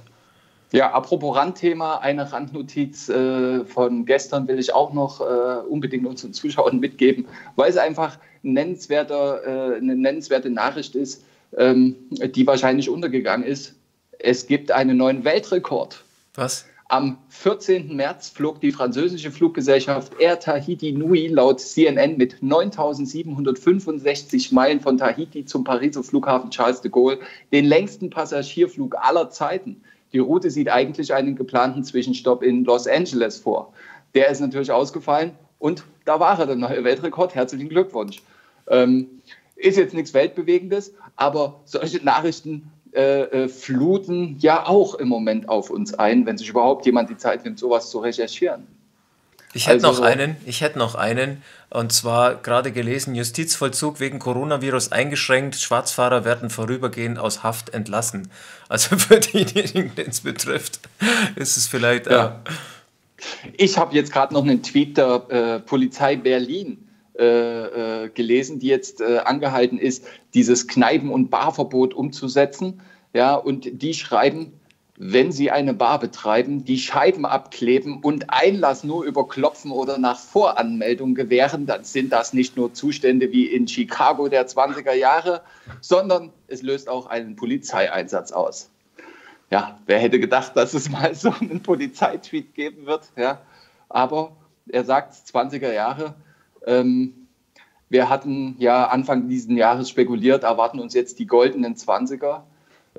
Ja, apropos Randthema, eine Randnotiz äh, von gestern will ich auch noch äh, unbedingt unseren Zuschauern mitgeben, weil es einfach ein nennenswerter, äh, eine nennenswerte Nachricht ist ähm, die wahrscheinlich untergegangen ist. Es gibt einen neuen Weltrekord. Was? Am 14. März flog die französische Fluggesellschaft Air Tahiti Nui laut CNN mit 9765 Meilen von Tahiti zum Pariser Flughafen Charles de Gaulle den längsten Passagierflug aller Zeiten. Die Route sieht eigentlich einen geplanten Zwischenstopp in Los Angeles vor. Der ist natürlich ausgefallen und da war er, der neue Weltrekord. Herzlichen Glückwunsch. Ähm, ist jetzt nichts Weltbewegendes, aber solche Nachrichten äh, äh, fluten ja auch im Moment auf uns ein, wenn sich überhaupt jemand die Zeit nimmt, sowas zu recherchieren. Ich hätte also, noch einen, ich hätte noch einen, und zwar gerade gelesen, Justizvollzug wegen Coronavirus eingeschränkt, Schwarzfahrer werden vorübergehend aus Haft entlassen. Also für diejenigen, den es betrifft, ist es vielleicht... Ja. Äh, ich habe jetzt gerade noch einen Tweet der äh, Polizei Berlin äh, äh, gelesen, die jetzt äh, angehalten ist, dieses Kneipen- und Barverbot umzusetzen. Ja, und die schreiben, wenn sie eine Bar betreiben, die Scheiben abkleben und Einlass nur über Klopfen oder nach Voranmeldung gewähren, dann sind das nicht nur Zustände wie in Chicago der 20er Jahre, sondern es löst auch einen Polizeieinsatz aus. Ja, wer hätte gedacht, dass es mal so einen Polizeitweet geben wird, ja. Aber er sagt 20er Jahre, ähm, Wir hatten ja Anfang dieses Jahres spekuliert, erwarten uns jetzt die goldenen 20er.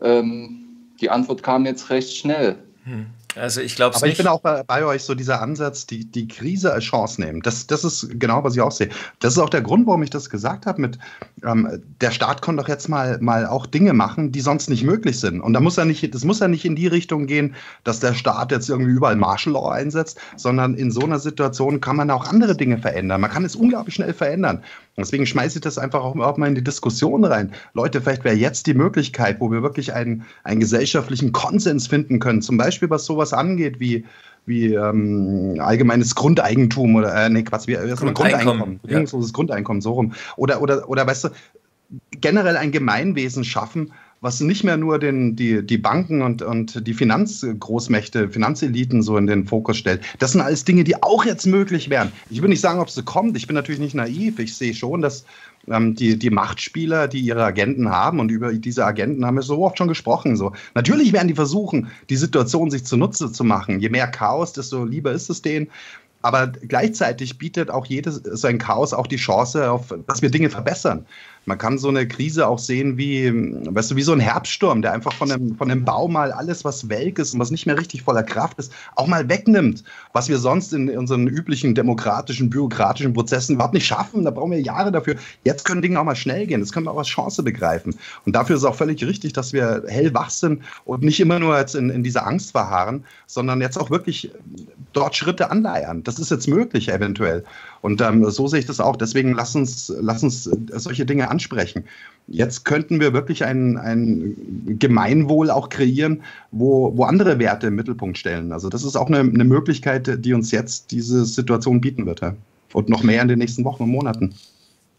Ähm, die Antwort kam jetzt recht schnell. Hm. Also ich glaube Aber nicht. ich bin auch bei, bei, euch so dieser Ansatz, die, die Krise als Chance nehmen. Das, das ist genau, was ich auch sehe. Das ist auch der Grund, warum ich das gesagt habe mit, ähm, der Staat kann doch jetzt mal, mal auch Dinge machen, die sonst nicht möglich sind. Und da muss er nicht, das muss ja nicht in die Richtung gehen, dass der Staat jetzt irgendwie überall Martial Law einsetzt, sondern in so einer Situation kann man auch andere Dinge verändern. Man kann es unglaublich schnell verändern. Deswegen schmeiße ich das einfach auch, auch mal in die Diskussion rein. Leute, vielleicht wäre jetzt die Möglichkeit, wo wir wirklich einen, einen gesellschaftlichen Konsens finden können, zum Beispiel was sowas angeht wie, wie ähm, allgemeines Grundeigentum oder äh, nee, Quatsch, wie, Grundeinkommen, bedingungsloses ja. Grundeinkommen, so rum. Oder, oder, oder weißt du, generell ein Gemeinwesen schaffen, was nicht mehr nur den, die, die Banken und, und die Finanzgroßmächte, Finanzeliten so in den Fokus stellt. Das sind alles Dinge, die auch jetzt möglich wären. Ich will nicht sagen, ob sie kommt. Ich bin natürlich nicht naiv. Ich sehe schon, dass ähm, die, die Machtspieler, die ihre Agenten haben, und über diese Agenten haben wir so oft schon gesprochen. So. Natürlich werden die versuchen, die Situation sich zunutze zu machen. Je mehr Chaos, desto lieber ist es denen. Aber gleichzeitig bietet auch jedes so ein Chaos auch die Chance, auf, dass wir Dinge verbessern. Man kann so eine Krise auch sehen wie, weißt du, wie so ein Herbststurm, der einfach von einem, von einem Baum mal alles, was welk ist und was nicht mehr richtig voller Kraft ist, auch mal wegnimmt. Was wir sonst in unseren üblichen demokratischen, bürokratischen Prozessen überhaupt nicht schaffen. Da brauchen wir Jahre dafür. Jetzt können Dinge auch mal schnell gehen. Das können wir auch als Chance begreifen. Und dafür ist es auch völlig richtig, dass wir hellwach sind und nicht immer nur jetzt in, in dieser Angst verharren, sondern jetzt auch wirklich dort Schritte anleiern. Das ist jetzt möglich eventuell. Und ähm, so sehe ich das auch. Deswegen lass uns, lass uns solche Dinge ansprechen. Jetzt könnten wir wirklich ein, ein Gemeinwohl auch kreieren, wo, wo andere Werte im Mittelpunkt stellen. Also das ist auch eine, eine Möglichkeit, die uns jetzt diese Situation bieten wird. Ja? Und noch mehr in den nächsten Wochen und Monaten.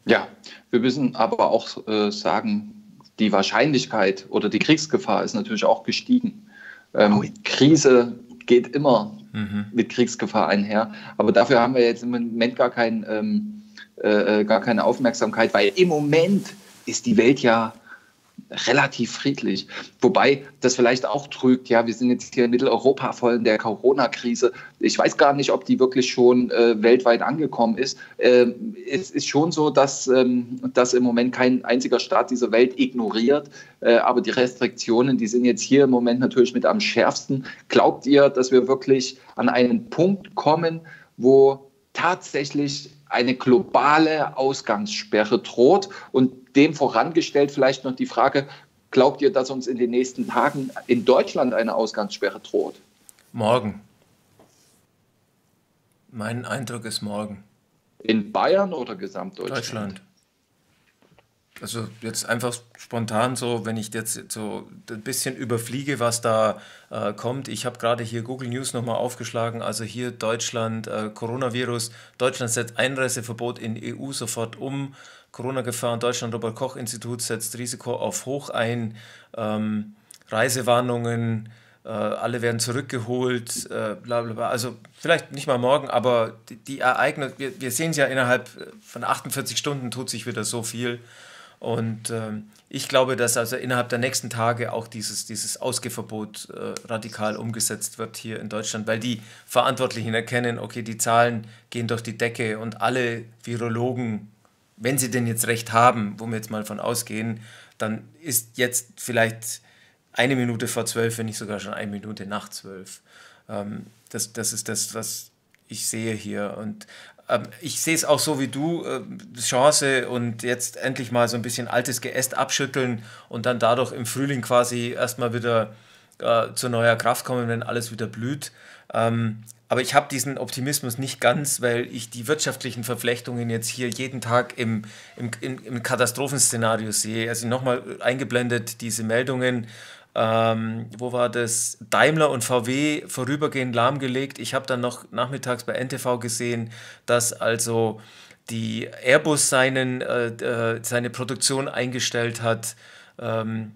Ja, wir müssen aber auch äh, sagen, die Wahrscheinlichkeit oder die Kriegsgefahr ist natürlich auch gestiegen. Ähm, Krise geht immer mhm. mit Kriegsgefahr einher. Aber dafür haben wir jetzt im Moment gar, kein, ähm, äh, äh gar keine Aufmerksamkeit, weil im Moment ist die Welt ja relativ friedlich. Wobei das vielleicht auch trügt, ja, wir sind jetzt hier in Mitteleuropa voll in der Corona-Krise. Ich weiß gar nicht, ob die wirklich schon äh, weltweit angekommen ist. Ähm, es ist schon so, dass, ähm, dass im Moment kein einziger Staat dieser Welt ignoriert. Äh, aber die Restriktionen, die sind jetzt hier im Moment natürlich mit am schärfsten. Glaubt ihr, dass wir wirklich an einen Punkt kommen, wo tatsächlich eine globale Ausgangssperre droht und dem vorangestellt vielleicht noch die Frage, glaubt ihr, dass uns in den nächsten Tagen in Deutschland eine Ausgangssperre droht? Morgen. Mein Eindruck ist morgen. In Bayern oder Gesamtdeutschland? Deutschland. Also jetzt einfach spontan so, wenn ich jetzt so ein bisschen überfliege, was da äh, kommt. Ich habe gerade hier Google News nochmal aufgeschlagen. Also hier Deutschland, äh, Coronavirus. Deutschland setzt Einreiseverbot in EU sofort um. Corona-Gefahr in Deutschland, Robert-Koch-Institut setzt Risiko auf hoch ein, ähm, Reisewarnungen, äh, alle werden zurückgeholt, äh, bla bla bla. Also vielleicht nicht mal morgen, aber die, die Ereignisse, wir, wir sehen es ja innerhalb von 48 Stunden tut sich wieder so viel. Und ähm, ich glaube, dass also innerhalb der nächsten Tage auch dieses, dieses Ausgehverbot äh, radikal umgesetzt wird hier in Deutschland, weil die Verantwortlichen erkennen, okay, die Zahlen gehen durch die Decke und alle Virologen wenn sie denn jetzt recht haben, wo wir jetzt mal von ausgehen, dann ist jetzt vielleicht eine Minute vor zwölf, wenn nicht sogar schon eine Minute nach zwölf. Ähm, das, das ist das, was ich sehe hier. Und ähm, ich sehe es auch so wie du, äh, Chance und jetzt endlich mal so ein bisschen altes Geäst abschütteln und dann dadurch im Frühling quasi erstmal wieder äh, zu neuer Kraft kommen, wenn alles wieder blüht. Ähm, aber ich habe diesen Optimismus nicht ganz, weil ich die wirtschaftlichen Verflechtungen jetzt hier jeden Tag im, im, im, Katastrophenszenario sehe. Also nochmal eingeblendet diese Meldungen. Ähm, wo war das? Daimler und VW vorübergehend lahmgelegt. Ich habe dann noch nachmittags bei NTV gesehen, dass also die Airbus seinen, äh, äh seine Produktion eingestellt hat. Ähm,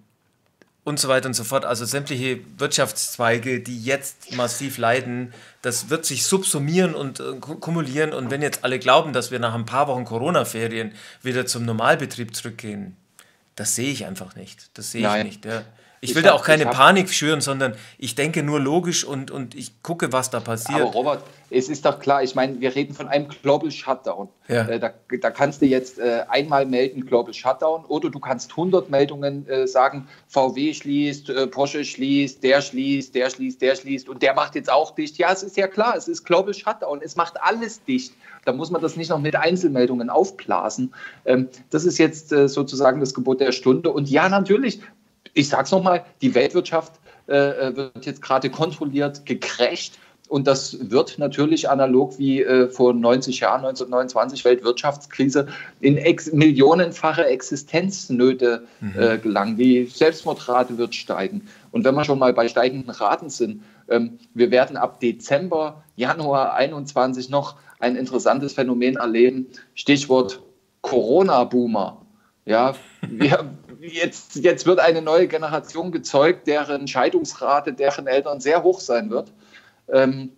und so weiter und so fort. Also sämtliche Wirtschaftszweige, die jetzt massiv leiden, das wird sich subsumieren und äh, kumulieren. Und wenn jetzt alle glauben, dass wir nach ein paar Wochen Corona-Ferien wieder zum Normalbetrieb zurückgehen, das sehe ich einfach nicht. Das sehe ich nicht. Ja. Ich will ich da auch keine Panik schüren, sondern ich denke nur logisch und, und ich gucke, was da passiert. Aber Robert, es ist doch klar, ich meine, wir reden von einem Global Shutdown. Ja. Äh, da, da, kannst du jetzt äh, einmal melden, Global Shutdown, oder du kannst 100 Meldungen äh, sagen, VW schließt, äh, Porsche schließt, der schließt, der schließt, der schließt und der macht jetzt auch dicht. Ja, es ist ja klar, es ist Global Shutdown, es macht alles dicht. Da muss man das nicht noch mit Einzelmeldungen aufblasen. Ähm, das ist jetzt äh, sozusagen das Gebot der Stunde. Und ja, natürlich, ich sage es nochmal, die Weltwirtschaft äh, äh, wird jetzt gerade kontrolliert, gecrasht. Und das wird natürlich analog wie äh, vor 90 Jahren, 1929 Weltwirtschaftskrise, in ex millionenfache Existenznöte mhm. äh, gelangen. Die Selbstmordrate wird steigen. Und wenn wir schon mal bei steigenden Raten sind, ähm, wir werden ab Dezember, Januar 21 noch ein interessantes Phänomen erleben. Stichwort Corona-Boomer. Ja, wir, jetzt, jetzt wird eine neue Generation gezeugt, deren Scheidungsrate deren Eltern sehr hoch sein wird. Ähm,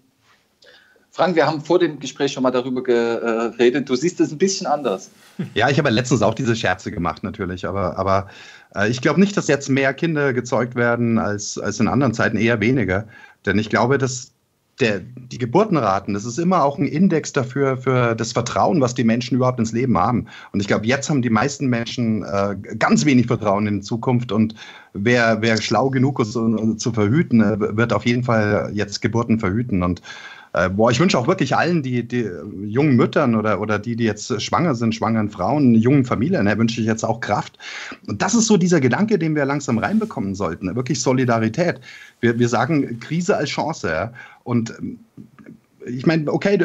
Frank, wir haben vor dem Gespräch schon mal darüber geredet. Du siehst es ein bisschen anders. Ja, ich habe letztens auch diese Scherze gemacht, natürlich. Aber, aber äh, ich glaube nicht, dass jetzt mehr Kinder gezeugt werden als, als in anderen Zeiten, eher weniger. Denn ich glaube, dass der, die Geburtenraten, das ist immer auch ein Index dafür, für das Vertrauen, was die Menschen überhaupt ins Leben haben. Und ich glaube, jetzt haben die meisten Menschen äh, ganz wenig Vertrauen in die Zukunft. Und wer, wer schlau genug ist, um, zu verhüten, äh, wird auf jeden Fall jetzt Geburten verhüten. Und äh, boah, ich wünsche auch wirklich allen, die, die jungen Müttern oder, oder die, die jetzt schwanger sind, schwangeren Frauen, jungen Familien, ne, wünsche ich jetzt auch Kraft. Und das ist so dieser Gedanke, den wir langsam reinbekommen sollten. Wirklich Solidarität. Wir, wir sagen Krise als Chance. Ja? Und ähm, ich meine, okay,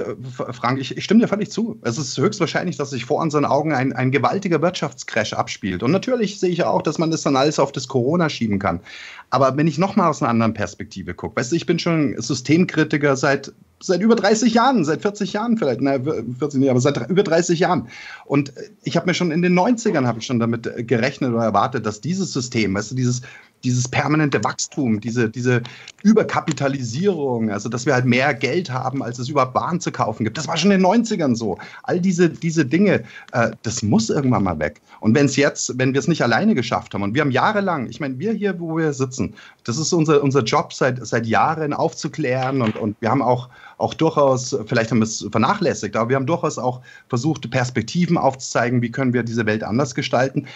Frank, ich, ich, stimme dir völlig zu. Es ist höchstwahrscheinlich, dass sich vor unseren Augen ein, ein gewaltiger Wirtschaftscrash abspielt. Und natürlich sehe ich auch, dass man das dann alles auf das Corona schieben kann. Aber wenn ich nochmal aus einer anderen Perspektive gucke, weißt du, ich bin schon Systemkritiker seit, seit über 30 Jahren, seit 40 Jahren vielleicht, naja, 40 nicht, aber seit über 30 Jahren. Und ich habe mir schon in den 90ern habe ich schon damit gerechnet oder erwartet, dass dieses System, weißt du, dieses dieses permanente Wachstum, diese, diese Überkapitalisierung, also dass wir halt mehr Geld haben, als es überhaupt Waren zu kaufen gibt. Das war schon in den 90ern so. All diese, diese Dinge, äh, das muss irgendwann mal weg. Und wenn es jetzt, wenn wir es nicht alleine geschafft haben, und wir haben jahrelang, ich meine, wir hier, wo wir sitzen, das ist unser, unser Job seit, seit Jahren aufzuklären und, und wir haben auch, auch durchaus, vielleicht haben wir es vernachlässigt, aber wir haben durchaus auch versucht, Perspektiven aufzuzeigen, wie können wir diese Welt anders gestalten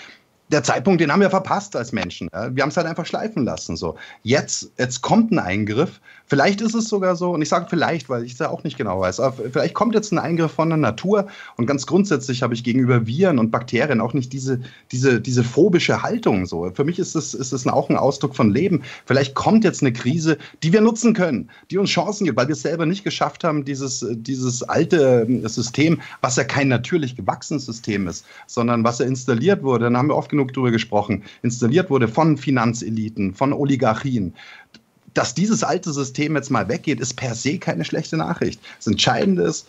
der Zeitpunkt, den haben wir verpasst als Menschen. Wir haben es halt einfach schleifen lassen. So. Jetzt, jetzt kommt ein Eingriff. Vielleicht ist es sogar so, und ich sage vielleicht, weil ich es ja auch nicht genau weiß, aber vielleicht kommt jetzt ein Eingriff von der Natur. Und ganz grundsätzlich habe ich gegenüber Viren und Bakterien auch nicht diese, diese, diese phobische Haltung. So. Für mich ist es, ist es auch ein Ausdruck von Leben. Vielleicht kommt jetzt eine Krise, die wir nutzen können, die uns Chancen gibt, weil wir es selber nicht geschafft haben, dieses, dieses alte System, was ja kein natürlich gewachsenes System ist, sondern was ja installiert wurde. Dann haben wir oft genug darüber gesprochen, installiert wurde von Finanzeliten, von Oligarchien. Dass dieses alte System jetzt mal weggeht, ist per se keine schlechte Nachricht. Das Entscheidende ist,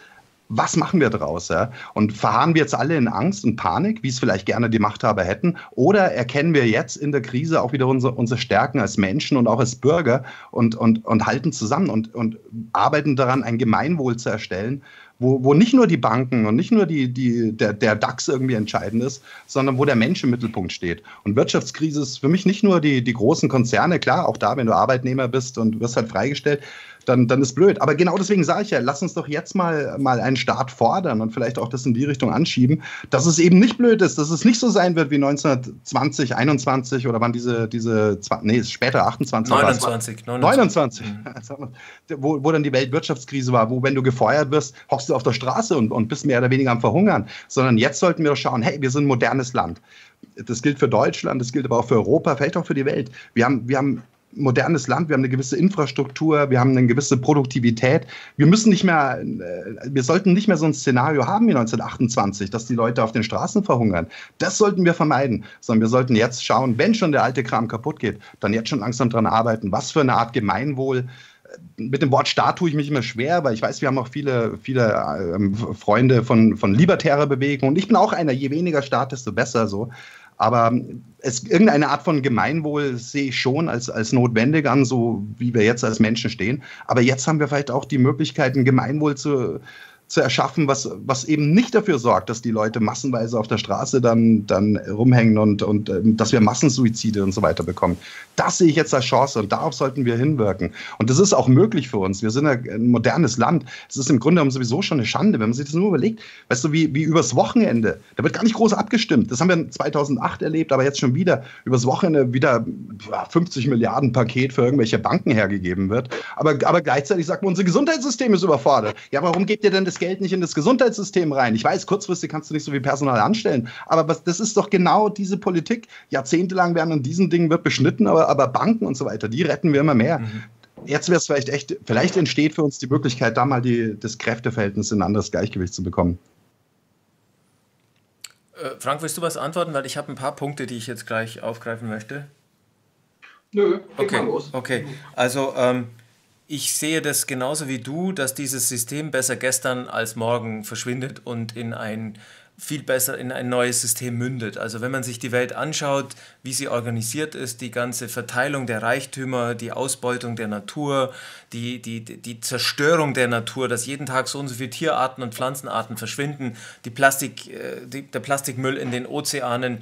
was machen wir daraus? Ja? Und verharren wir jetzt alle in Angst und Panik, wie es vielleicht gerne die Machthaber hätten? Oder erkennen wir jetzt in der Krise auch wieder unsere, unsere Stärken als Menschen und auch als Bürger und, und, und halten zusammen und, und arbeiten daran, ein Gemeinwohl zu erstellen, wo, wo nicht nur die Banken und nicht nur die, die, der, der DAX irgendwie entscheidend ist, sondern wo der Mensch im Mittelpunkt steht. Und Wirtschaftskrise ist für mich nicht nur die, die großen Konzerne, klar, auch da, wenn du Arbeitnehmer bist und wirst halt freigestellt, dann, dann ist blöd. Aber genau deswegen sage ich ja, lass uns doch jetzt mal, mal einen Start fordern und vielleicht auch das in die Richtung anschieben, dass es eben nicht blöd ist, dass es nicht so sein wird wie 1920, 21 oder wann diese, diese nee, später 28. 29. 29. 29. Mhm. wo, wo dann die Weltwirtschaftskrise war, wo wenn du gefeuert wirst, hockst du auf der Straße und, und bist mehr oder weniger am Verhungern. Sondern jetzt sollten wir doch schauen, hey, wir sind ein modernes Land. Das gilt für Deutschland, das gilt aber auch für Europa, vielleicht auch für die Welt. Wir haben, wir haben modernes Land, wir haben eine gewisse Infrastruktur, wir haben eine gewisse Produktivität. Wir müssen nicht mehr, äh, wir sollten nicht mehr so ein Szenario haben wie 1928, dass die Leute auf den Straßen verhungern. Das sollten wir vermeiden, sondern wir sollten jetzt schauen, wenn schon der alte Kram kaputt geht, dann jetzt schon langsam dran arbeiten, was für eine Art Gemeinwohl äh, mit dem Wort Staat tue ich mich immer schwer, weil ich weiß, wir haben auch viele, viele ähm, Freunde von, von libertärer Bewegung und ich bin auch einer, je weniger Staat, desto besser so. Aber es, irgendeine Art von Gemeinwohl sehe ich schon als, als notwendig an, so wie wir jetzt als Menschen stehen. Aber jetzt haben wir vielleicht auch die Möglichkeit, ein Gemeinwohl zu, zu erschaffen, was, was eben nicht dafür sorgt, dass die Leute massenweise auf der Straße dann, dann rumhängen und, und äh, dass wir Massensuizide und so weiter bekommen. Das sehe ich jetzt als Chance und darauf sollten wir hinwirken. Und das ist auch möglich für uns. Wir sind ein modernes Land. Es ist im Grunde genommen sowieso schon eine Schande, wenn man sich das nur überlegt. Weißt du, wie, wie übers Wochenende, da wird gar nicht groß abgestimmt. Das haben wir 2008 erlebt, aber jetzt schon wieder übers Wochenende wieder 50 Milliarden Paket für irgendwelche Banken hergegeben wird. Aber, aber gleichzeitig sagt man, unser Gesundheitssystem ist überfordert. Ja, warum gebt ihr denn das Geld nicht in das Gesundheitssystem rein? Ich weiß, kurzfristig kannst du nicht so viel Personal anstellen, aber was, das ist doch genau diese Politik. Jahrzehntelang werden an diesen Dingen wird beschnitten, aber, aber Banken und so weiter, die retten wir immer mehr. Mhm. Jetzt wäre es vielleicht echt, vielleicht entsteht für uns die Möglichkeit, da mal die, das Kräfteverhältnis in ein anderes Gleichgewicht zu bekommen. Äh, Frank, willst du was antworten? Weil ich habe ein paar Punkte, die ich jetzt gleich aufgreifen möchte. Nö, okay. mal los. Okay, also ähm, ich sehe das genauso wie du, dass dieses System besser gestern als morgen verschwindet und in ein viel besser in ein neues System mündet. Also wenn man sich die Welt anschaut, wie sie organisiert ist, die ganze Verteilung der Reichtümer, die Ausbeutung der Natur, die, die, die Zerstörung der Natur, dass jeden Tag so und so viele Tierarten und Pflanzenarten verschwinden, die Plastik, äh, die, der Plastikmüll in den Ozeanen,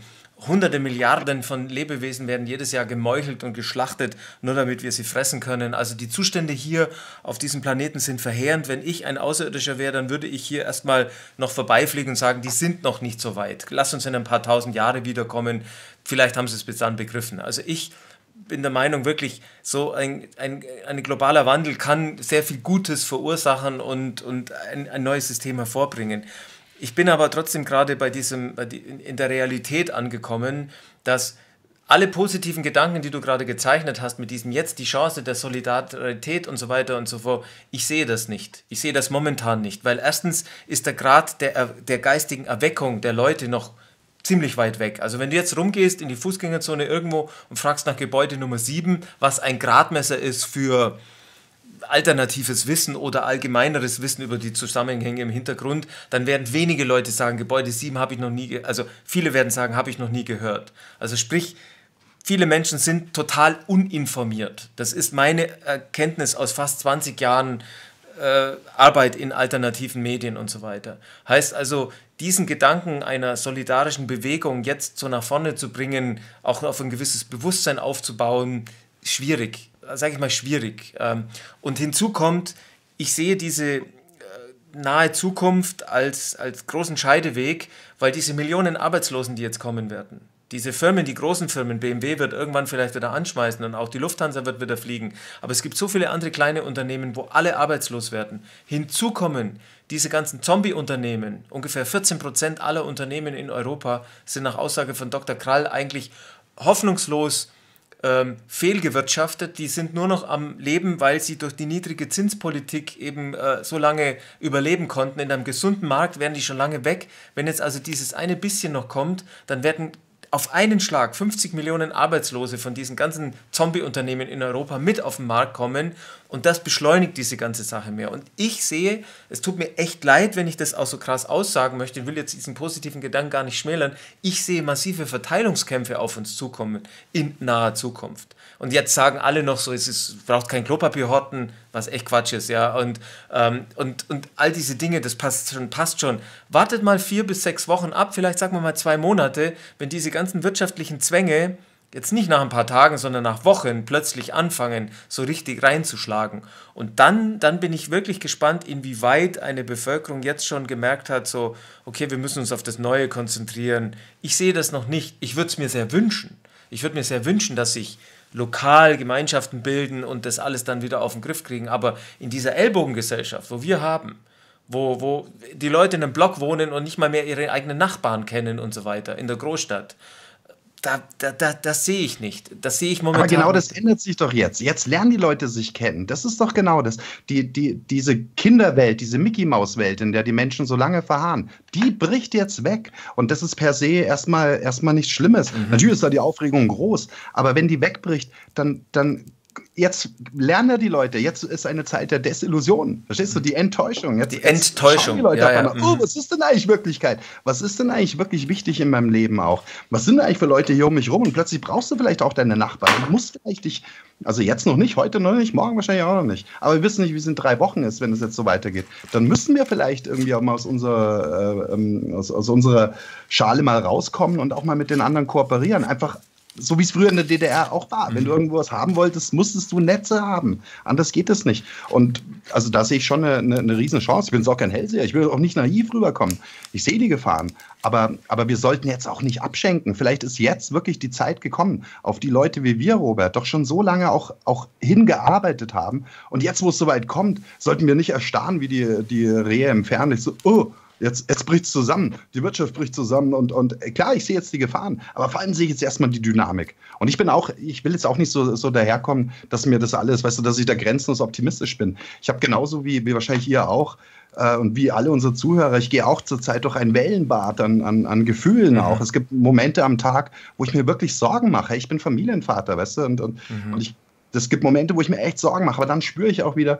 Hunderte Milliarden von Lebewesen werden jedes Jahr gemeuchelt und geschlachtet, nur damit wir sie fressen können. Also die Zustände hier auf diesem Planeten sind verheerend. Wenn ich ein Außerirdischer wäre, dann würde ich hier erstmal noch vorbeifliegen und sagen, die sind noch nicht so weit. Lass uns in ein paar tausend Jahre wiederkommen. Vielleicht haben sie es bis dann begriffen. Also ich bin der Meinung, wirklich, so ein, ein, ein globaler Wandel kann sehr viel Gutes verursachen und, und ein, ein neues System hervorbringen. Ich bin aber trotzdem gerade bei diesem, in der Realität angekommen, dass alle positiven Gedanken, die du gerade gezeichnet hast, mit diesem jetzt die Chance der Solidarität und so weiter und so fort, ich sehe das nicht. Ich sehe das momentan nicht, weil erstens ist der Grad der, der geistigen Erweckung der Leute noch ziemlich weit weg. Also wenn du jetzt rumgehst in die Fußgängerzone irgendwo und fragst nach Gebäude Nummer 7, was ein Gradmesser ist für alternatives Wissen oder allgemeineres Wissen über die Zusammenhänge im Hintergrund, dann werden wenige Leute sagen, Gebäude 7 habe ich noch nie, also viele werden sagen, habe ich noch nie gehört. Also sprich, viele Menschen sind total uninformiert. Das ist meine Erkenntnis aus fast 20 Jahren äh, Arbeit in alternativen Medien und so weiter. Heißt also, diesen Gedanken einer solidarischen Bewegung jetzt so nach vorne zu bringen, auch auf ein gewisses Bewusstsein aufzubauen, schwierig sage ich mal, schwierig. Ähm, und hinzu kommt, ich sehe diese äh, nahe Zukunft als, als großen Scheideweg, weil diese Millionen Arbeitslosen, die jetzt kommen werden, diese Firmen, die großen Firmen, BMW wird irgendwann vielleicht wieder anschmeißen und auch die Lufthansa wird wieder fliegen. Aber es gibt so viele andere kleine Unternehmen, wo alle arbeitslos werden. Hinzu kommen diese ganzen Zombie-Unternehmen. Ungefähr 14 Prozent aller Unternehmen in Europa sind nach Aussage von Dr. Krall eigentlich hoffnungslos ähm, fehlgewirtschaftet. Die sind nur noch am Leben, weil sie durch die niedrige Zinspolitik eben äh, so lange überleben konnten. In einem gesunden Markt wären die schon lange weg. Wenn jetzt also dieses eine bisschen noch kommt, dann werden auf einen Schlag 50 Millionen Arbeitslose von diesen ganzen Zombie-Unternehmen in Europa mit auf den Markt kommen und das beschleunigt diese ganze Sache mehr. Und ich sehe, es tut mir echt leid, wenn ich das auch so krass aussagen möchte, ich will jetzt diesen positiven Gedanken gar nicht schmälern, ich sehe massive Verteilungskämpfe auf uns zukommen in naher Zukunft. Und jetzt sagen alle noch so, es ist, braucht kein Klopapier horten, was echt Quatsch ist, ja. Und, ähm, und, und all diese Dinge, das passt schon, passt schon. Wartet mal vier bis sechs Wochen ab, vielleicht sagen wir mal zwei Monate, wenn diese ganzen wirtschaftlichen Zwänge jetzt nicht nach ein paar Tagen, sondern nach Wochen plötzlich anfangen, so richtig reinzuschlagen. Und dann, dann bin ich wirklich gespannt, inwieweit eine Bevölkerung jetzt schon gemerkt hat, so, okay, wir müssen uns auf das Neue konzentrieren. Ich sehe das noch nicht. Ich würde es mir sehr wünschen. Ich würde mir sehr wünschen, dass sich lokal Gemeinschaften bilden und das alles dann wieder auf den Griff kriegen. Aber in dieser Ellbogengesellschaft, wo wir haben, wo, wo die Leute in einem Block wohnen und nicht mal mehr ihre eigenen Nachbarn kennen und so weiter, in der Großstadt, da, da, da, das sehe ich nicht. Das sehe ich momentan. Aber genau das ändert sich doch jetzt. Jetzt lernen die Leute sich kennen. Das ist doch genau das. Die, die, diese Kinderwelt, diese Mickey-Maus-Welt, in der die Menschen so lange verharren, die bricht jetzt weg. Und das ist per se erstmal, erstmal nichts Schlimmes. Mhm. Natürlich ist da die Aufregung groß, aber wenn die wegbricht, dann, dann jetzt lernen die Leute, jetzt ist eine Zeit der Desillusion. Verstehst du? Die Enttäuschung. Jetzt, die Enttäuschung. die Leute ja, ja. oh, was ist denn eigentlich Wirklichkeit? Was ist denn eigentlich wirklich wichtig in meinem Leben auch? Was sind eigentlich für Leute hier um mich rum? Und plötzlich brauchst du vielleicht auch deine Nachbarn. Du musst vielleicht dich, also jetzt noch nicht, heute noch nicht, morgen wahrscheinlich auch noch nicht. Aber wir wissen nicht, wie es in drei Wochen ist, wenn es jetzt so weitergeht. Dann müssen wir vielleicht irgendwie auch mal aus unserer, äh, ähm, aus, aus unserer Schale mal rauskommen und auch mal mit den anderen kooperieren. Einfach so wie es früher in der DDR auch war. Mhm. Wenn du mhm. irgendwo was haben wolltest, musstest du Netze haben. Anders geht es nicht. Und also da sehe ich schon eine, eine, eine riesen Chance. Ich bin jetzt auch kein Hellseher. Ich will auch nicht naiv rüberkommen. Ich sehe die Gefahren. Aber, aber wir sollten jetzt auch nicht abschenken. Vielleicht ist jetzt wirklich die Zeit gekommen, auf die Leute wie wir, Robert, doch schon so lange auch, auch hingearbeitet haben. Und jetzt, wo es soweit kommt, sollten wir nicht erstarren wie die, die Rehe im Fernlicht. So, oh, Jetzt, jetzt bricht es zusammen. Die Wirtschaft bricht zusammen und, und äh, klar, ich sehe jetzt die Gefahren, aber vor allem sehe ich jetzt erstmal die Dynamik. Und ich bin auch, ich will jetzt auch nicht so, so daherkommen, dass mir das alles, weißt du, dass ich da grenzenlos optimistisch bin. Ich habe genauso wie, wie wahrscheinlich ihr auch äh, und wie alle unsere Zuhörer, ich gehe auch zurzeit durch ein Wellenbad an, an, an Gefühlen mhm. auch. Es gibt Momente am Tag, wo ich mir wirklich Sorgen mache. Ich bin Familienvater, weißt du, und, und, mhm. und ich es gibt Momente, wo ich mir echt Sorgen mache, aber dann spüre ich auch wieder,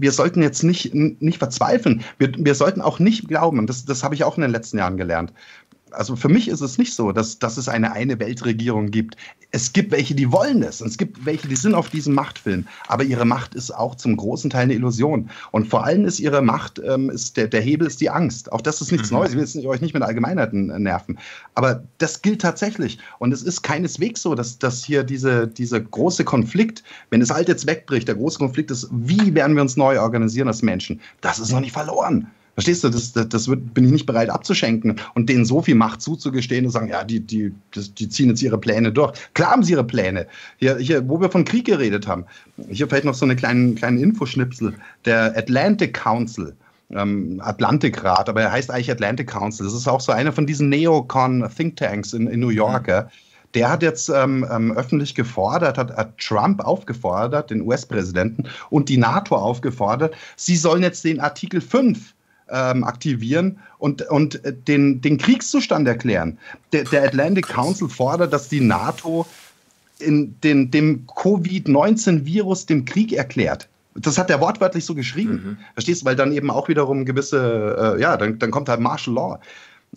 wir sollten jetzt nicht, nicht verzweifeln. Wir, wir sollten auch nicht glauben, das, das habe ich auch in den letzten Jahren gelernt, also für mich ist es nicht so, dass, dass es eine eine Weltregierung gibt. Es gibt welche, die wollen es. Und es gibt welche, die sind auf diesem Machtfilm. Aber ihre Macht ist auch zum großen Teil eine Illusion. Und vor allem ist ihre Macht, ähm, ist der, der Hebel ist die Angst. Auch das ist nichts mhm. Neues. Ich will jetzt euch nicht mit Allgemeinheiten äh, nerven. Aber das gilt tatsächlich. Und es ist keineswegs so, dass, dass hier diese, dieser große Konflikt, wenn das Alte jetzt wegbricht, der große Konflikt ist, wie werden wir uns neu organisieren als Menschen? Das ist noch nicht verloren. Verstehst du, das, das, das wird, bin ich nicht bereit abzuschenken und denen so viel Macht zuzugestehen und sagen, ja, die, die, die ziehen jetzt ihre Pläne durch. Klar haben sie ihre Pläne. Hier, hier, wo wir von Krieg geredet haben, hier vielleicht noch so eine kleinen, kleinen Infoschnipsel. Der Atlantic Council, ähm, Atlantikrat, aber er heißt eigentlich Atlantic Council. Das ist auch so einer von diesen Neocon Thinktanks in, in New York. Mhm. Der hat jetzt ähm, ähm, öffentlich gefordert, hat, hat, Trump aufgefordert, den US-Präsidenten und die NATO aufgefordert, sie sollen jetzt den Artikel 5 ähm, aktivieren und, und den, den Kriegszustand erklären. Der, der Atlantic Council fordert, dass die NATO in den, dem Covid-19-Virus dem Krieg erklärt. Das hat er wortwörtlich so geschrieben. Mhm. Verstehst du? Weil dann eben auch wiederum gewisse, äh, ja, dann, dann kommt halt Martial Law.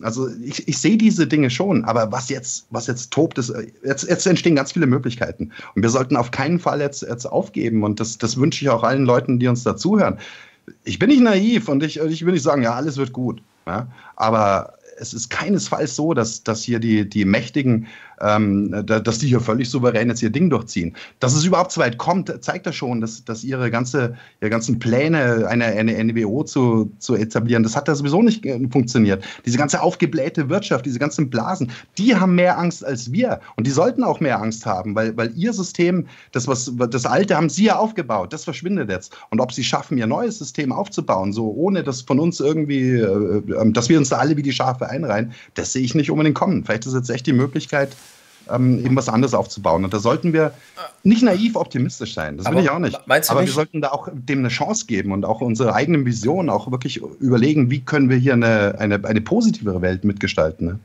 Also ich, ich sehe diese Dinge schon, aber was jetzt, was jetzt tobt, ist, jetzt, jetzt entstehen ganz viele Möglichkeiten. Und wir sollten auf keinen Fall jetzt, jetzt aufgeben. Und das, das wünsche ich auch allen Leuten, die uns dazuhören ich bin nicht naiv und ich, ich will nicht sagen, ja, alles wird gut. Ja? Aber es ist keinesfalls so, dass, dass hier die, die Mächtigen ähm, dass die hier völlig souverän jetzt ihr Ding durchziehen. Dass es überhaupt so weit kommt, zeigt das schon, dass, dass ihre, ganze, ihre ganzen Pläne, eine, eine NWO zu, zu etablieren, das hat ja sowieso nicht äh, funktioniert. Diese ganze aufgeblähte Wirtschaft, diese ganzen Blasen, die haben mehr Angst als wir. Und die sollten auch mehr Angst haben, weil, weil ihr System, das, was, das alte haben sie ja aufgebaut, das verschwindet jetzt. Und ob sie schaffen, ihr neues System aufzubauen, so ohne dass von uns irgendwie, äh, äh dass wir uns da alle wie die Schafe einreihen, das sehe ich nicht unbedingt kommen. Vielleicht ist jetzt echt die Möglichkeit, ähm, eben was anderes aufzubauen. Und da sollten wir nicht naiv optimistisch sein. Das will ich auch nicht. Aber nicht? wir sollten da auch dem eine Chance geben und auch unsere eigenen Visionen auch wirklich überlegen, wie können wir hier eine, eine, eine positivere Welt mitgestalten. Ne?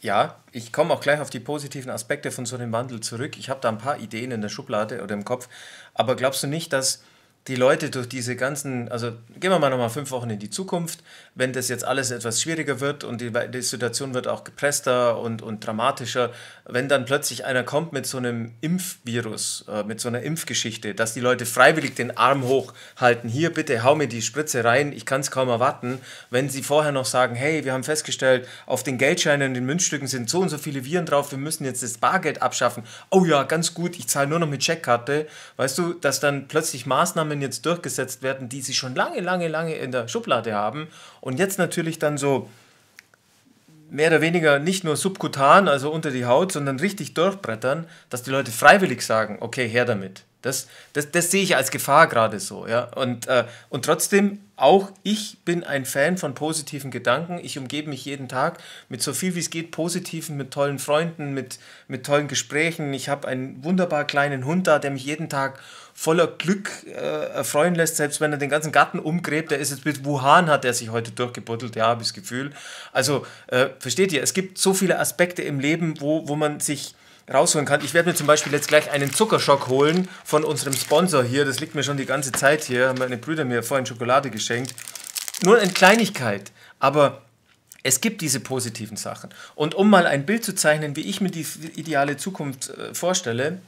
Ja, ich komme auch gleich auf die positiven Aspekte von so einem Wandel zurück. Ich habe da ein paar Ideen in der Schublade oder im Kopf. Aber glaubst du nicht, dass die Leute durch diese ganzen, also gehen wir mal nochmal fünf Wochen in die Zukunft, wenn das jetzt alles etwas schwieriger wird und die, die Situation wird auch gepresster und, und dramatischer, wenn dann plötzlich einer kommt mit so einem Impfvirus, äh, mit so einer Impfgeschichte, dass die Leute freiwillig den Arm hochhalten, hier bitte hau mir die Spritze rein, ich kann es kaum erwarten, wenn sie vorher noch sagen, hey, wir haben festgestellt, auf den Geldscheinen den Münzstücken sind so und so viele Viren drauf, wir müssen jetzt das Bargeld abschaffen, oh ja, ganz gut, ich zahle nur noch mit Checkkarte, weißt du, dass dann plötzlich Maßnahmen jetzt durchgesetzt werden, die sie schon lange, lange, lange in der Schublade haben und jetzt natürlich dann so mehr oder weniger nicht nur subkutan, also unter die Haut, sondern richtig durchbrettern, dass die Leute freiwillig sagen, okay, her damit. Das, das, das sehe ich als Gefahr gerade so. Ja? Und, äh, und trotzdem, auch ich bin ein Fan von positiven Gedanken. Ich umgebe mich jeden Tag mit so viel wie es geht positiven, mit tollen Freunden, mit, mit tollen Gesprächen. Ich habe einen wunderbar kleinen Hund da, der mich jeden Tag voller Glück äh, erfreuen lässt, selbst wenn er den ganzen Garten umgräbt. Der ist jetzt mit Wuhan, hat er sich heute durchgebuddelt, ja, habe ich das Gefühl. Also, äh, versteht ihr, es gibt so viele Aspekte im Leben, wo, wo man sich rausholen kann. Ich werde mir zum Beispiel jetzt gleich einen Zuckerschock holen von unserem Sponsor hier. Das liegt mir schon die ganze Zeit hier. Haben meine Brüder mir vorhin Schokolade geschenkt. Nur eine Kleinigkeit, aber es gibt diese positiven Sachen. Und um mal ein Bild zu zeichnen, wie ich mir die ideale Zukunft äh, vorstelle,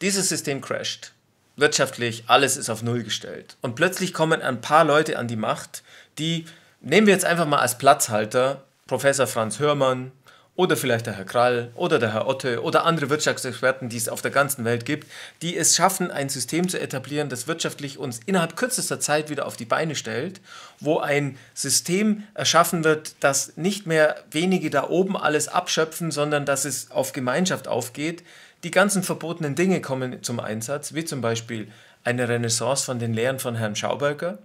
dieses System crasht. Wirtschaftlich, alles ist auf Null gestellt. Und plötzlich kommen ein paar Leute an die Macht, die, nehmen wir jetzt einfach mal als Platzhalter, Professor Franz Hörmann, oder vielleicht der Herr Krall oder der Herr Otte oder andere Wirtschaftsexperten, die es auf der ganzen Welt gibt, die es schaffen, ein System zu etablieren, das wirtschaftlich uns innerhalb kürzester Zeit wieder auf die Beine stellt, wo ein System erschaffen wird, das nicht mehr wenige da oben alles abschöpfen, sondern dass es auf Gemeinschaft aufgeht. Die ganzen verbotenen Dinge kommen zum Einsatz, wie zum Beispiel eine Renaissance von den Lehren von Herrn Schauberger,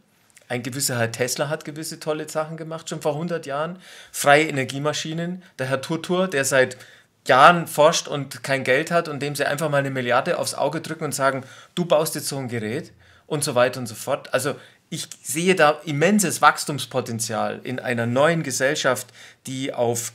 ein gewisser Herr Tesla hat gewisse tolle Sachen gemacht, schon vor 100 Jahren. Freie Energiemaschinen. Der Herr Turtur, der seit Jahren forscht und kein Geld hat und dem sie einfach mal eine Milliarde aufs Auge drücken und sagen, du baust jetzt so ein Gerät und so weiter und so fort. Also ich sehe da immenses Wachstumspotenzial in einer neuen Gesellschaft, die auf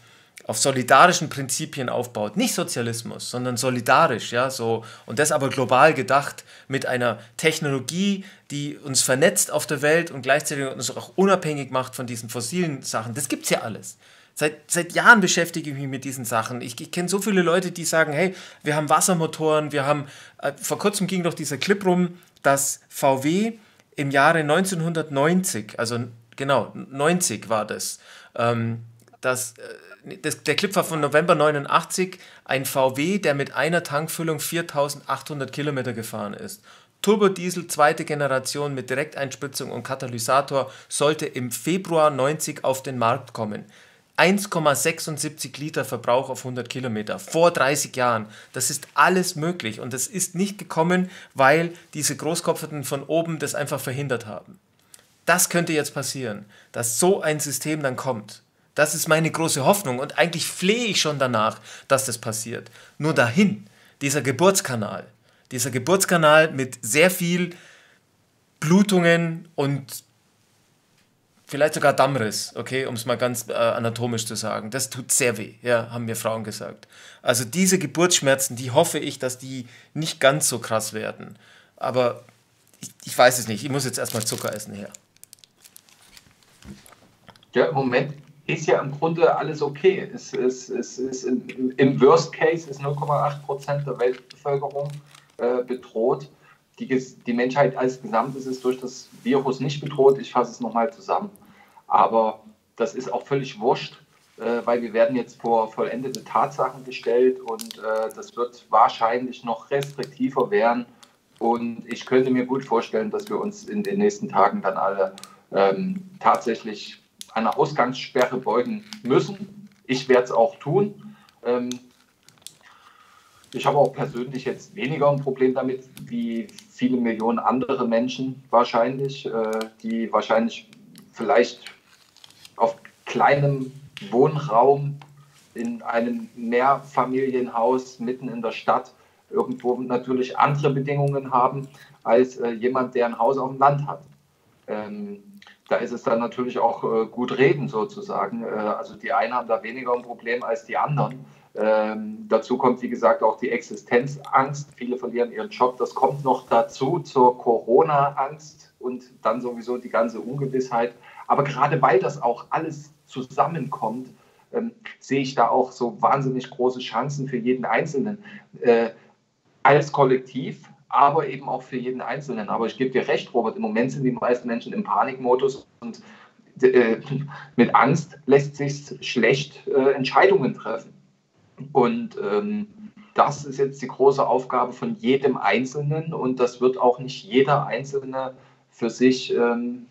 auf solidarischen Prinzipien aufbaut. Nicht Sozialismus, sondern solidarisch, ja, so. Und das aber global gedacht mit einer Technologie, die uns vernetzt auf der Welt und gleichzeitig uns auch unabhängig macht von diesen fossilen Sachen. Das gibt's ja alles. Seit, seit Jahren beschäftige ich mich mit diesen Sachen. Ich, ich kenne so viele Leute, die sagen, hey, wir haben Wassermotoren, wir haben, äh, vor kurzem ging doch dieser Clip rum, dass VW im Jahre 1990, also genau, 90 war das, ähm, dass äh, das, der Clip war von November 89, ein VW, der mit einer Tankfüllung 4800 Kilometer gefahren ist. Turbodiesel zweite Generation mit Direkteinspritzung und Katalysator sollte im Februar 90 auf den Markt kommen. 1,76 Liter Verbrauch auf 100 Kilometer vor 30 Jahren. Das ist alles möglich und das ist nicht gekommen, weil diese Großkopferten von oben das einfach verhindert haben. Das könnte jetzt passieren, dass so ein System dann kommt. Das ist meine große Hoffnung und eigentlich flehe ich schon danach, dass das passiert. Nur dahin, dieser Geburtskanal, dieser Geburtskanal mit sehr viel Blutungen und vielleicht sogar Dammriss, okay, um es mal ganz äh, anatomisch zu sagen. Das tut sehr weh, ja, haben mir Frauen gesagt. Also diese Geburtsschmerzen, die hoffe ich, dass die nicht ganz so krass werden. Aber ich, ich weiß es nicht, ich muss jetzt erstmal Zucker essen her. Ja, Moment ist ja im Grunde alles okay. Es, es, es, es im, Im Worst Case ist 0,8 Prozent der Weltbevölkerung äh, bedroht. Die, die Menschheit als Gesamtes ist durch das Virus nicht bedroht. Ich fasse es nochmal zusammen. Aber das ist auch völlig wurscht, äh, weil wir werden jetzt vor vollendete Tatsachen gestellt und äh, das wird wahrscheinlich noch restriktiver werden. Und ich könnte mir gut vorstellen, dass wir uns in den nächsten Tagen dann alle ähm, tatsächlich einer Ausgangssperre beugen müssen. Ich werde es auch tun. Ähm, ich habe auch persönlich jetzt weniger ein Problem damit, wie viele Millionen andere Menschen wahrscheinlich, äh, die wahrscheinlich vielleicht auf kleinem Wohnraum in einem Mehrfamilienhaus mitten in der Stadt irgendwo natürlich andere Bedingungen haben als äh, jemand, der ein Haus auf dem Land hat. Ähm, da ist es dann natürlich auch äh, gut reden sozusagen. Äh, also die einen haben da weniger ein Problem als die anderen. Ähm, dazu kommt, wie gesagt, auch die Existenzangst. Viele verlieren ihren Job. Das kommt noch dazu zur Corona-Angst und dann sowieso die ganze Ungewissheit. Aber gerade weil das auch alles zusammenkommt, ähm, sehe ich da auch so wahnsinnig große Chancen für jeden Einzelnen. Äh, als Kollektiv, aber eben auch für jeden Einzelnen. Aber ich gebe dir recht, Robert, im Moment sind die meisten Menschen im Panikmodus und äh, mit Angst lässt sich schlecht äh, Entscheidungen treffen. Und ähm, das ist jetzt die große Aufgabe von jedem Einzelnen und das wird auch nicht jeder Einzelne für sich ähm,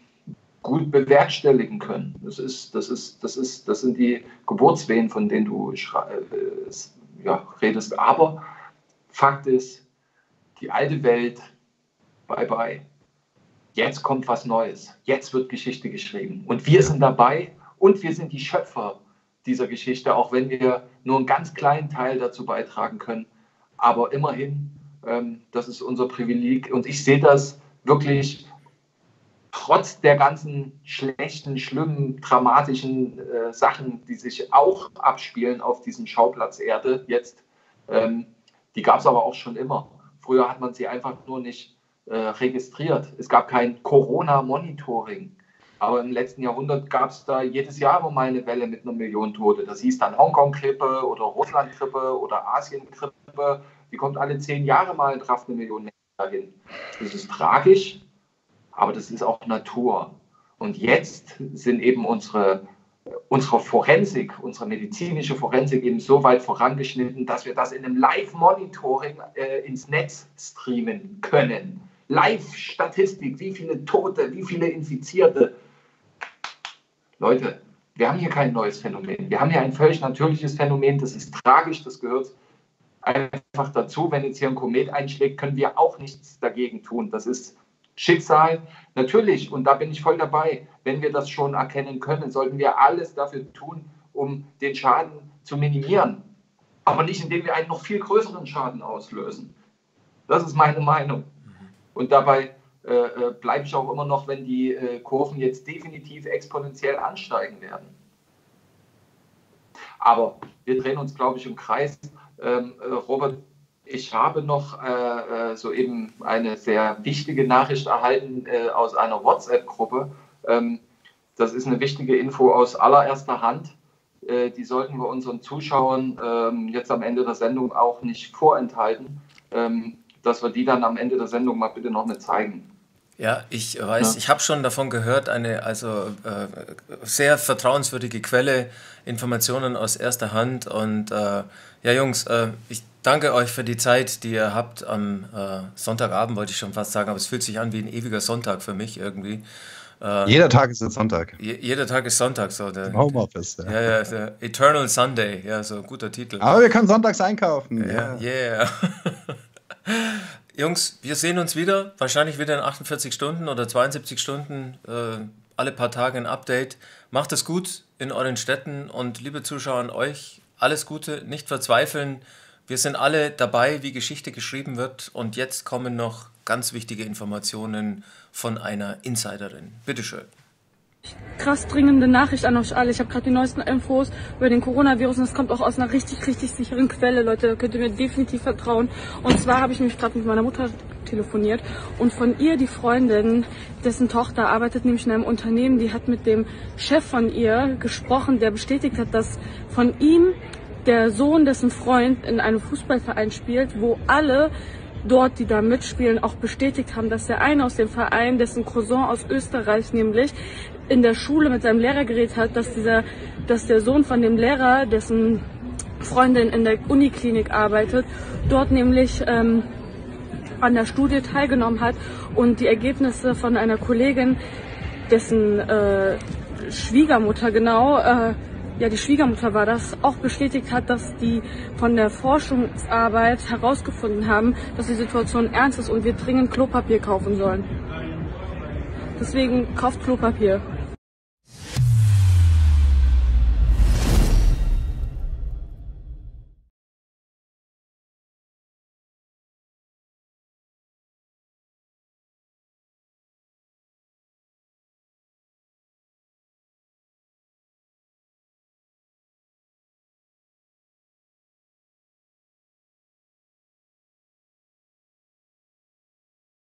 gut bewerkstelligen können. Das, ist, das, ist, das, ist, das sind die Geburtswehen, von denen du äh, ja, redest. Aber Fakt ist, die alte Welt, bye bye. Jetzt kommt was Neues. Jetzt wird Geschichte geschrieben. Und wir sind dabei und wir sind die Schöpfer dieser Geschichte, auch wenn wir nur einen ganz kleinen Teil dazu beitragen können. Aber immerhin, ähm, das ist unser Privileg. Und ich sehe das wirklich trotz der ganzen schlechten, schlimmen, dramatischen äh, Sachen, die sich auch abspielen auf diesem Schauplatz Erde jetzt, ähm, Die gab es aber auch schon immer. Früher hat man sie einfach nur nicht äh, registriert. Es gab kein Corona-Monitoring. Aber im letzten Jahrhundert gab es da jedes Jahr immer mal eine Welle mit einer Million Tote. Das hieß dann Hongkong-Grippe oder Russland-Grippe oder Asien-Grippe. Die kommt alle zehn Jahre mal und trifft eine Million Menschen dahin. Das ist tragisch, aber das ist auch Natur. Und jetzt sind eben unsere, unsere Forensik, unsere medizinische Forensik eben so weit vorangeschnitten, dass wir das in einem Live-Monitoring äh, ins Netz streamen können. Live-Statistik, wie viele Tote, wie viele Infizierte. Leute, wir haben hier kein neues Phänomen. Wir haben hier ein völlig natürliches Phänomen, das ist tragisch, das gehört einfach dazu. Wenn jetzt hier ein Komet einschlägt, können wir auch nichts dagegen tun. Das ist Schicksal. Natürlich, und da bin ich voll dabei, wenn wir das schon erkennen können, sollten wir alles dafür tun, um den Schaden zu minimieren. Aber nicht, indem wir einen noch viel größeren Schaden auslösen. Das ist meine Meinung. Und dabei äh, äh, bleibe ich auch immer noch, wenn die äh, Kurven jetzt definitiv exponentiell ansteigen werden. Aber wir drehen uns, glaube ich, im Kreis. Ähm, äh, Robert, ich habe noch äh, äh, soeben eine sehr wichtige Nachricht erhalten äh, aus einer WhatsApp-Gruppe. Ähm, das ist eine wichtige Info aus allererster Hand. Äh, die sollten wir unseren Zuschauern ähm, jetzt am Ende der Sendung auch nicht vorenthalten, ähm, dass wir die dann am Ende der Sendung mal bitte noch mit zeigen. Ja, ich weiß, ja. ich habe schon davon gehört, eine also äh, sehr vertrauenswürdige Quelle, Informationen aus erster Hand. Und äh, ja, Jungs, äh, ich danke euch für die Zeit, die ihr habt am äh, Sonntagabend, wollte ich schon fast sagen, aber es fühlt sich an wie ein ewiger Sonntag für mich irgendwie. Äh, jeder Tag ist ein Sonntag. Je, jeder Tag ist Sonntag, so der Homeoffice. Ja, ja, der Eternal Sunday, ja, so ein guter Titel. Aber wir können sonntags einkaufen. Ja, yeah. Jungs, wir sehen uns wieder, wahrscheinlich wieder in 48 Stunden oder 72 Stunden, äh, alle paar Tage ein Update. Macht es gut in euren Städten und liebe Zuschauer an euch, alles Gute, nicht verzweifeln. Wir sind alle dabei, wie Geschichte geschrieben wird und jetzt kommen noch ganz wichtige Informationen von einer Insiderin. Bitteschön krass dringende Nachricht an euch alle. Ich habe gerade die neuesten Infos über den Coronavirus und es kommt auch aus einer richtig, richtig sicheren Quelle, Leute. Da könnt ihr mir definitiv vertrauen. Und zwar habe ich nämlich gerade mit meiner Mutter telefoniert und von ihr, die Freundin, dessen Tochter arbeitet nämlich in einem Unternehmen, die hat mit dem Chef von ihr gesprochen, der bestätigt hat, dass von ihm der Sohn, dessen Freund in einem Fußballverein spielt, wo alle dort, die da mitspielen, auch bestätigt haben, dass der eine aus dem Verein, dessen Cousin aus Österreich nämlich, in der Schule mit seinem Lehrer geredet hat, dass dieser, dass der Sohn von dem Lehrer, dessen Freundin in der Uniklinik arbeitet, dort nämlich ähm, an der Studie teilgenommen hat und die Ergebnisse von einer Kollegin, dessen äh, Schwiegermutter genau, äh, ja die Schwiegermutter war das, auch bestätigt hat, dass die von der Forschungsarbeit herausgefunden haben, dass die Situation ernst ist und wir dringend Klopapier kaufen sollen. Deswegen kauft Klopapier.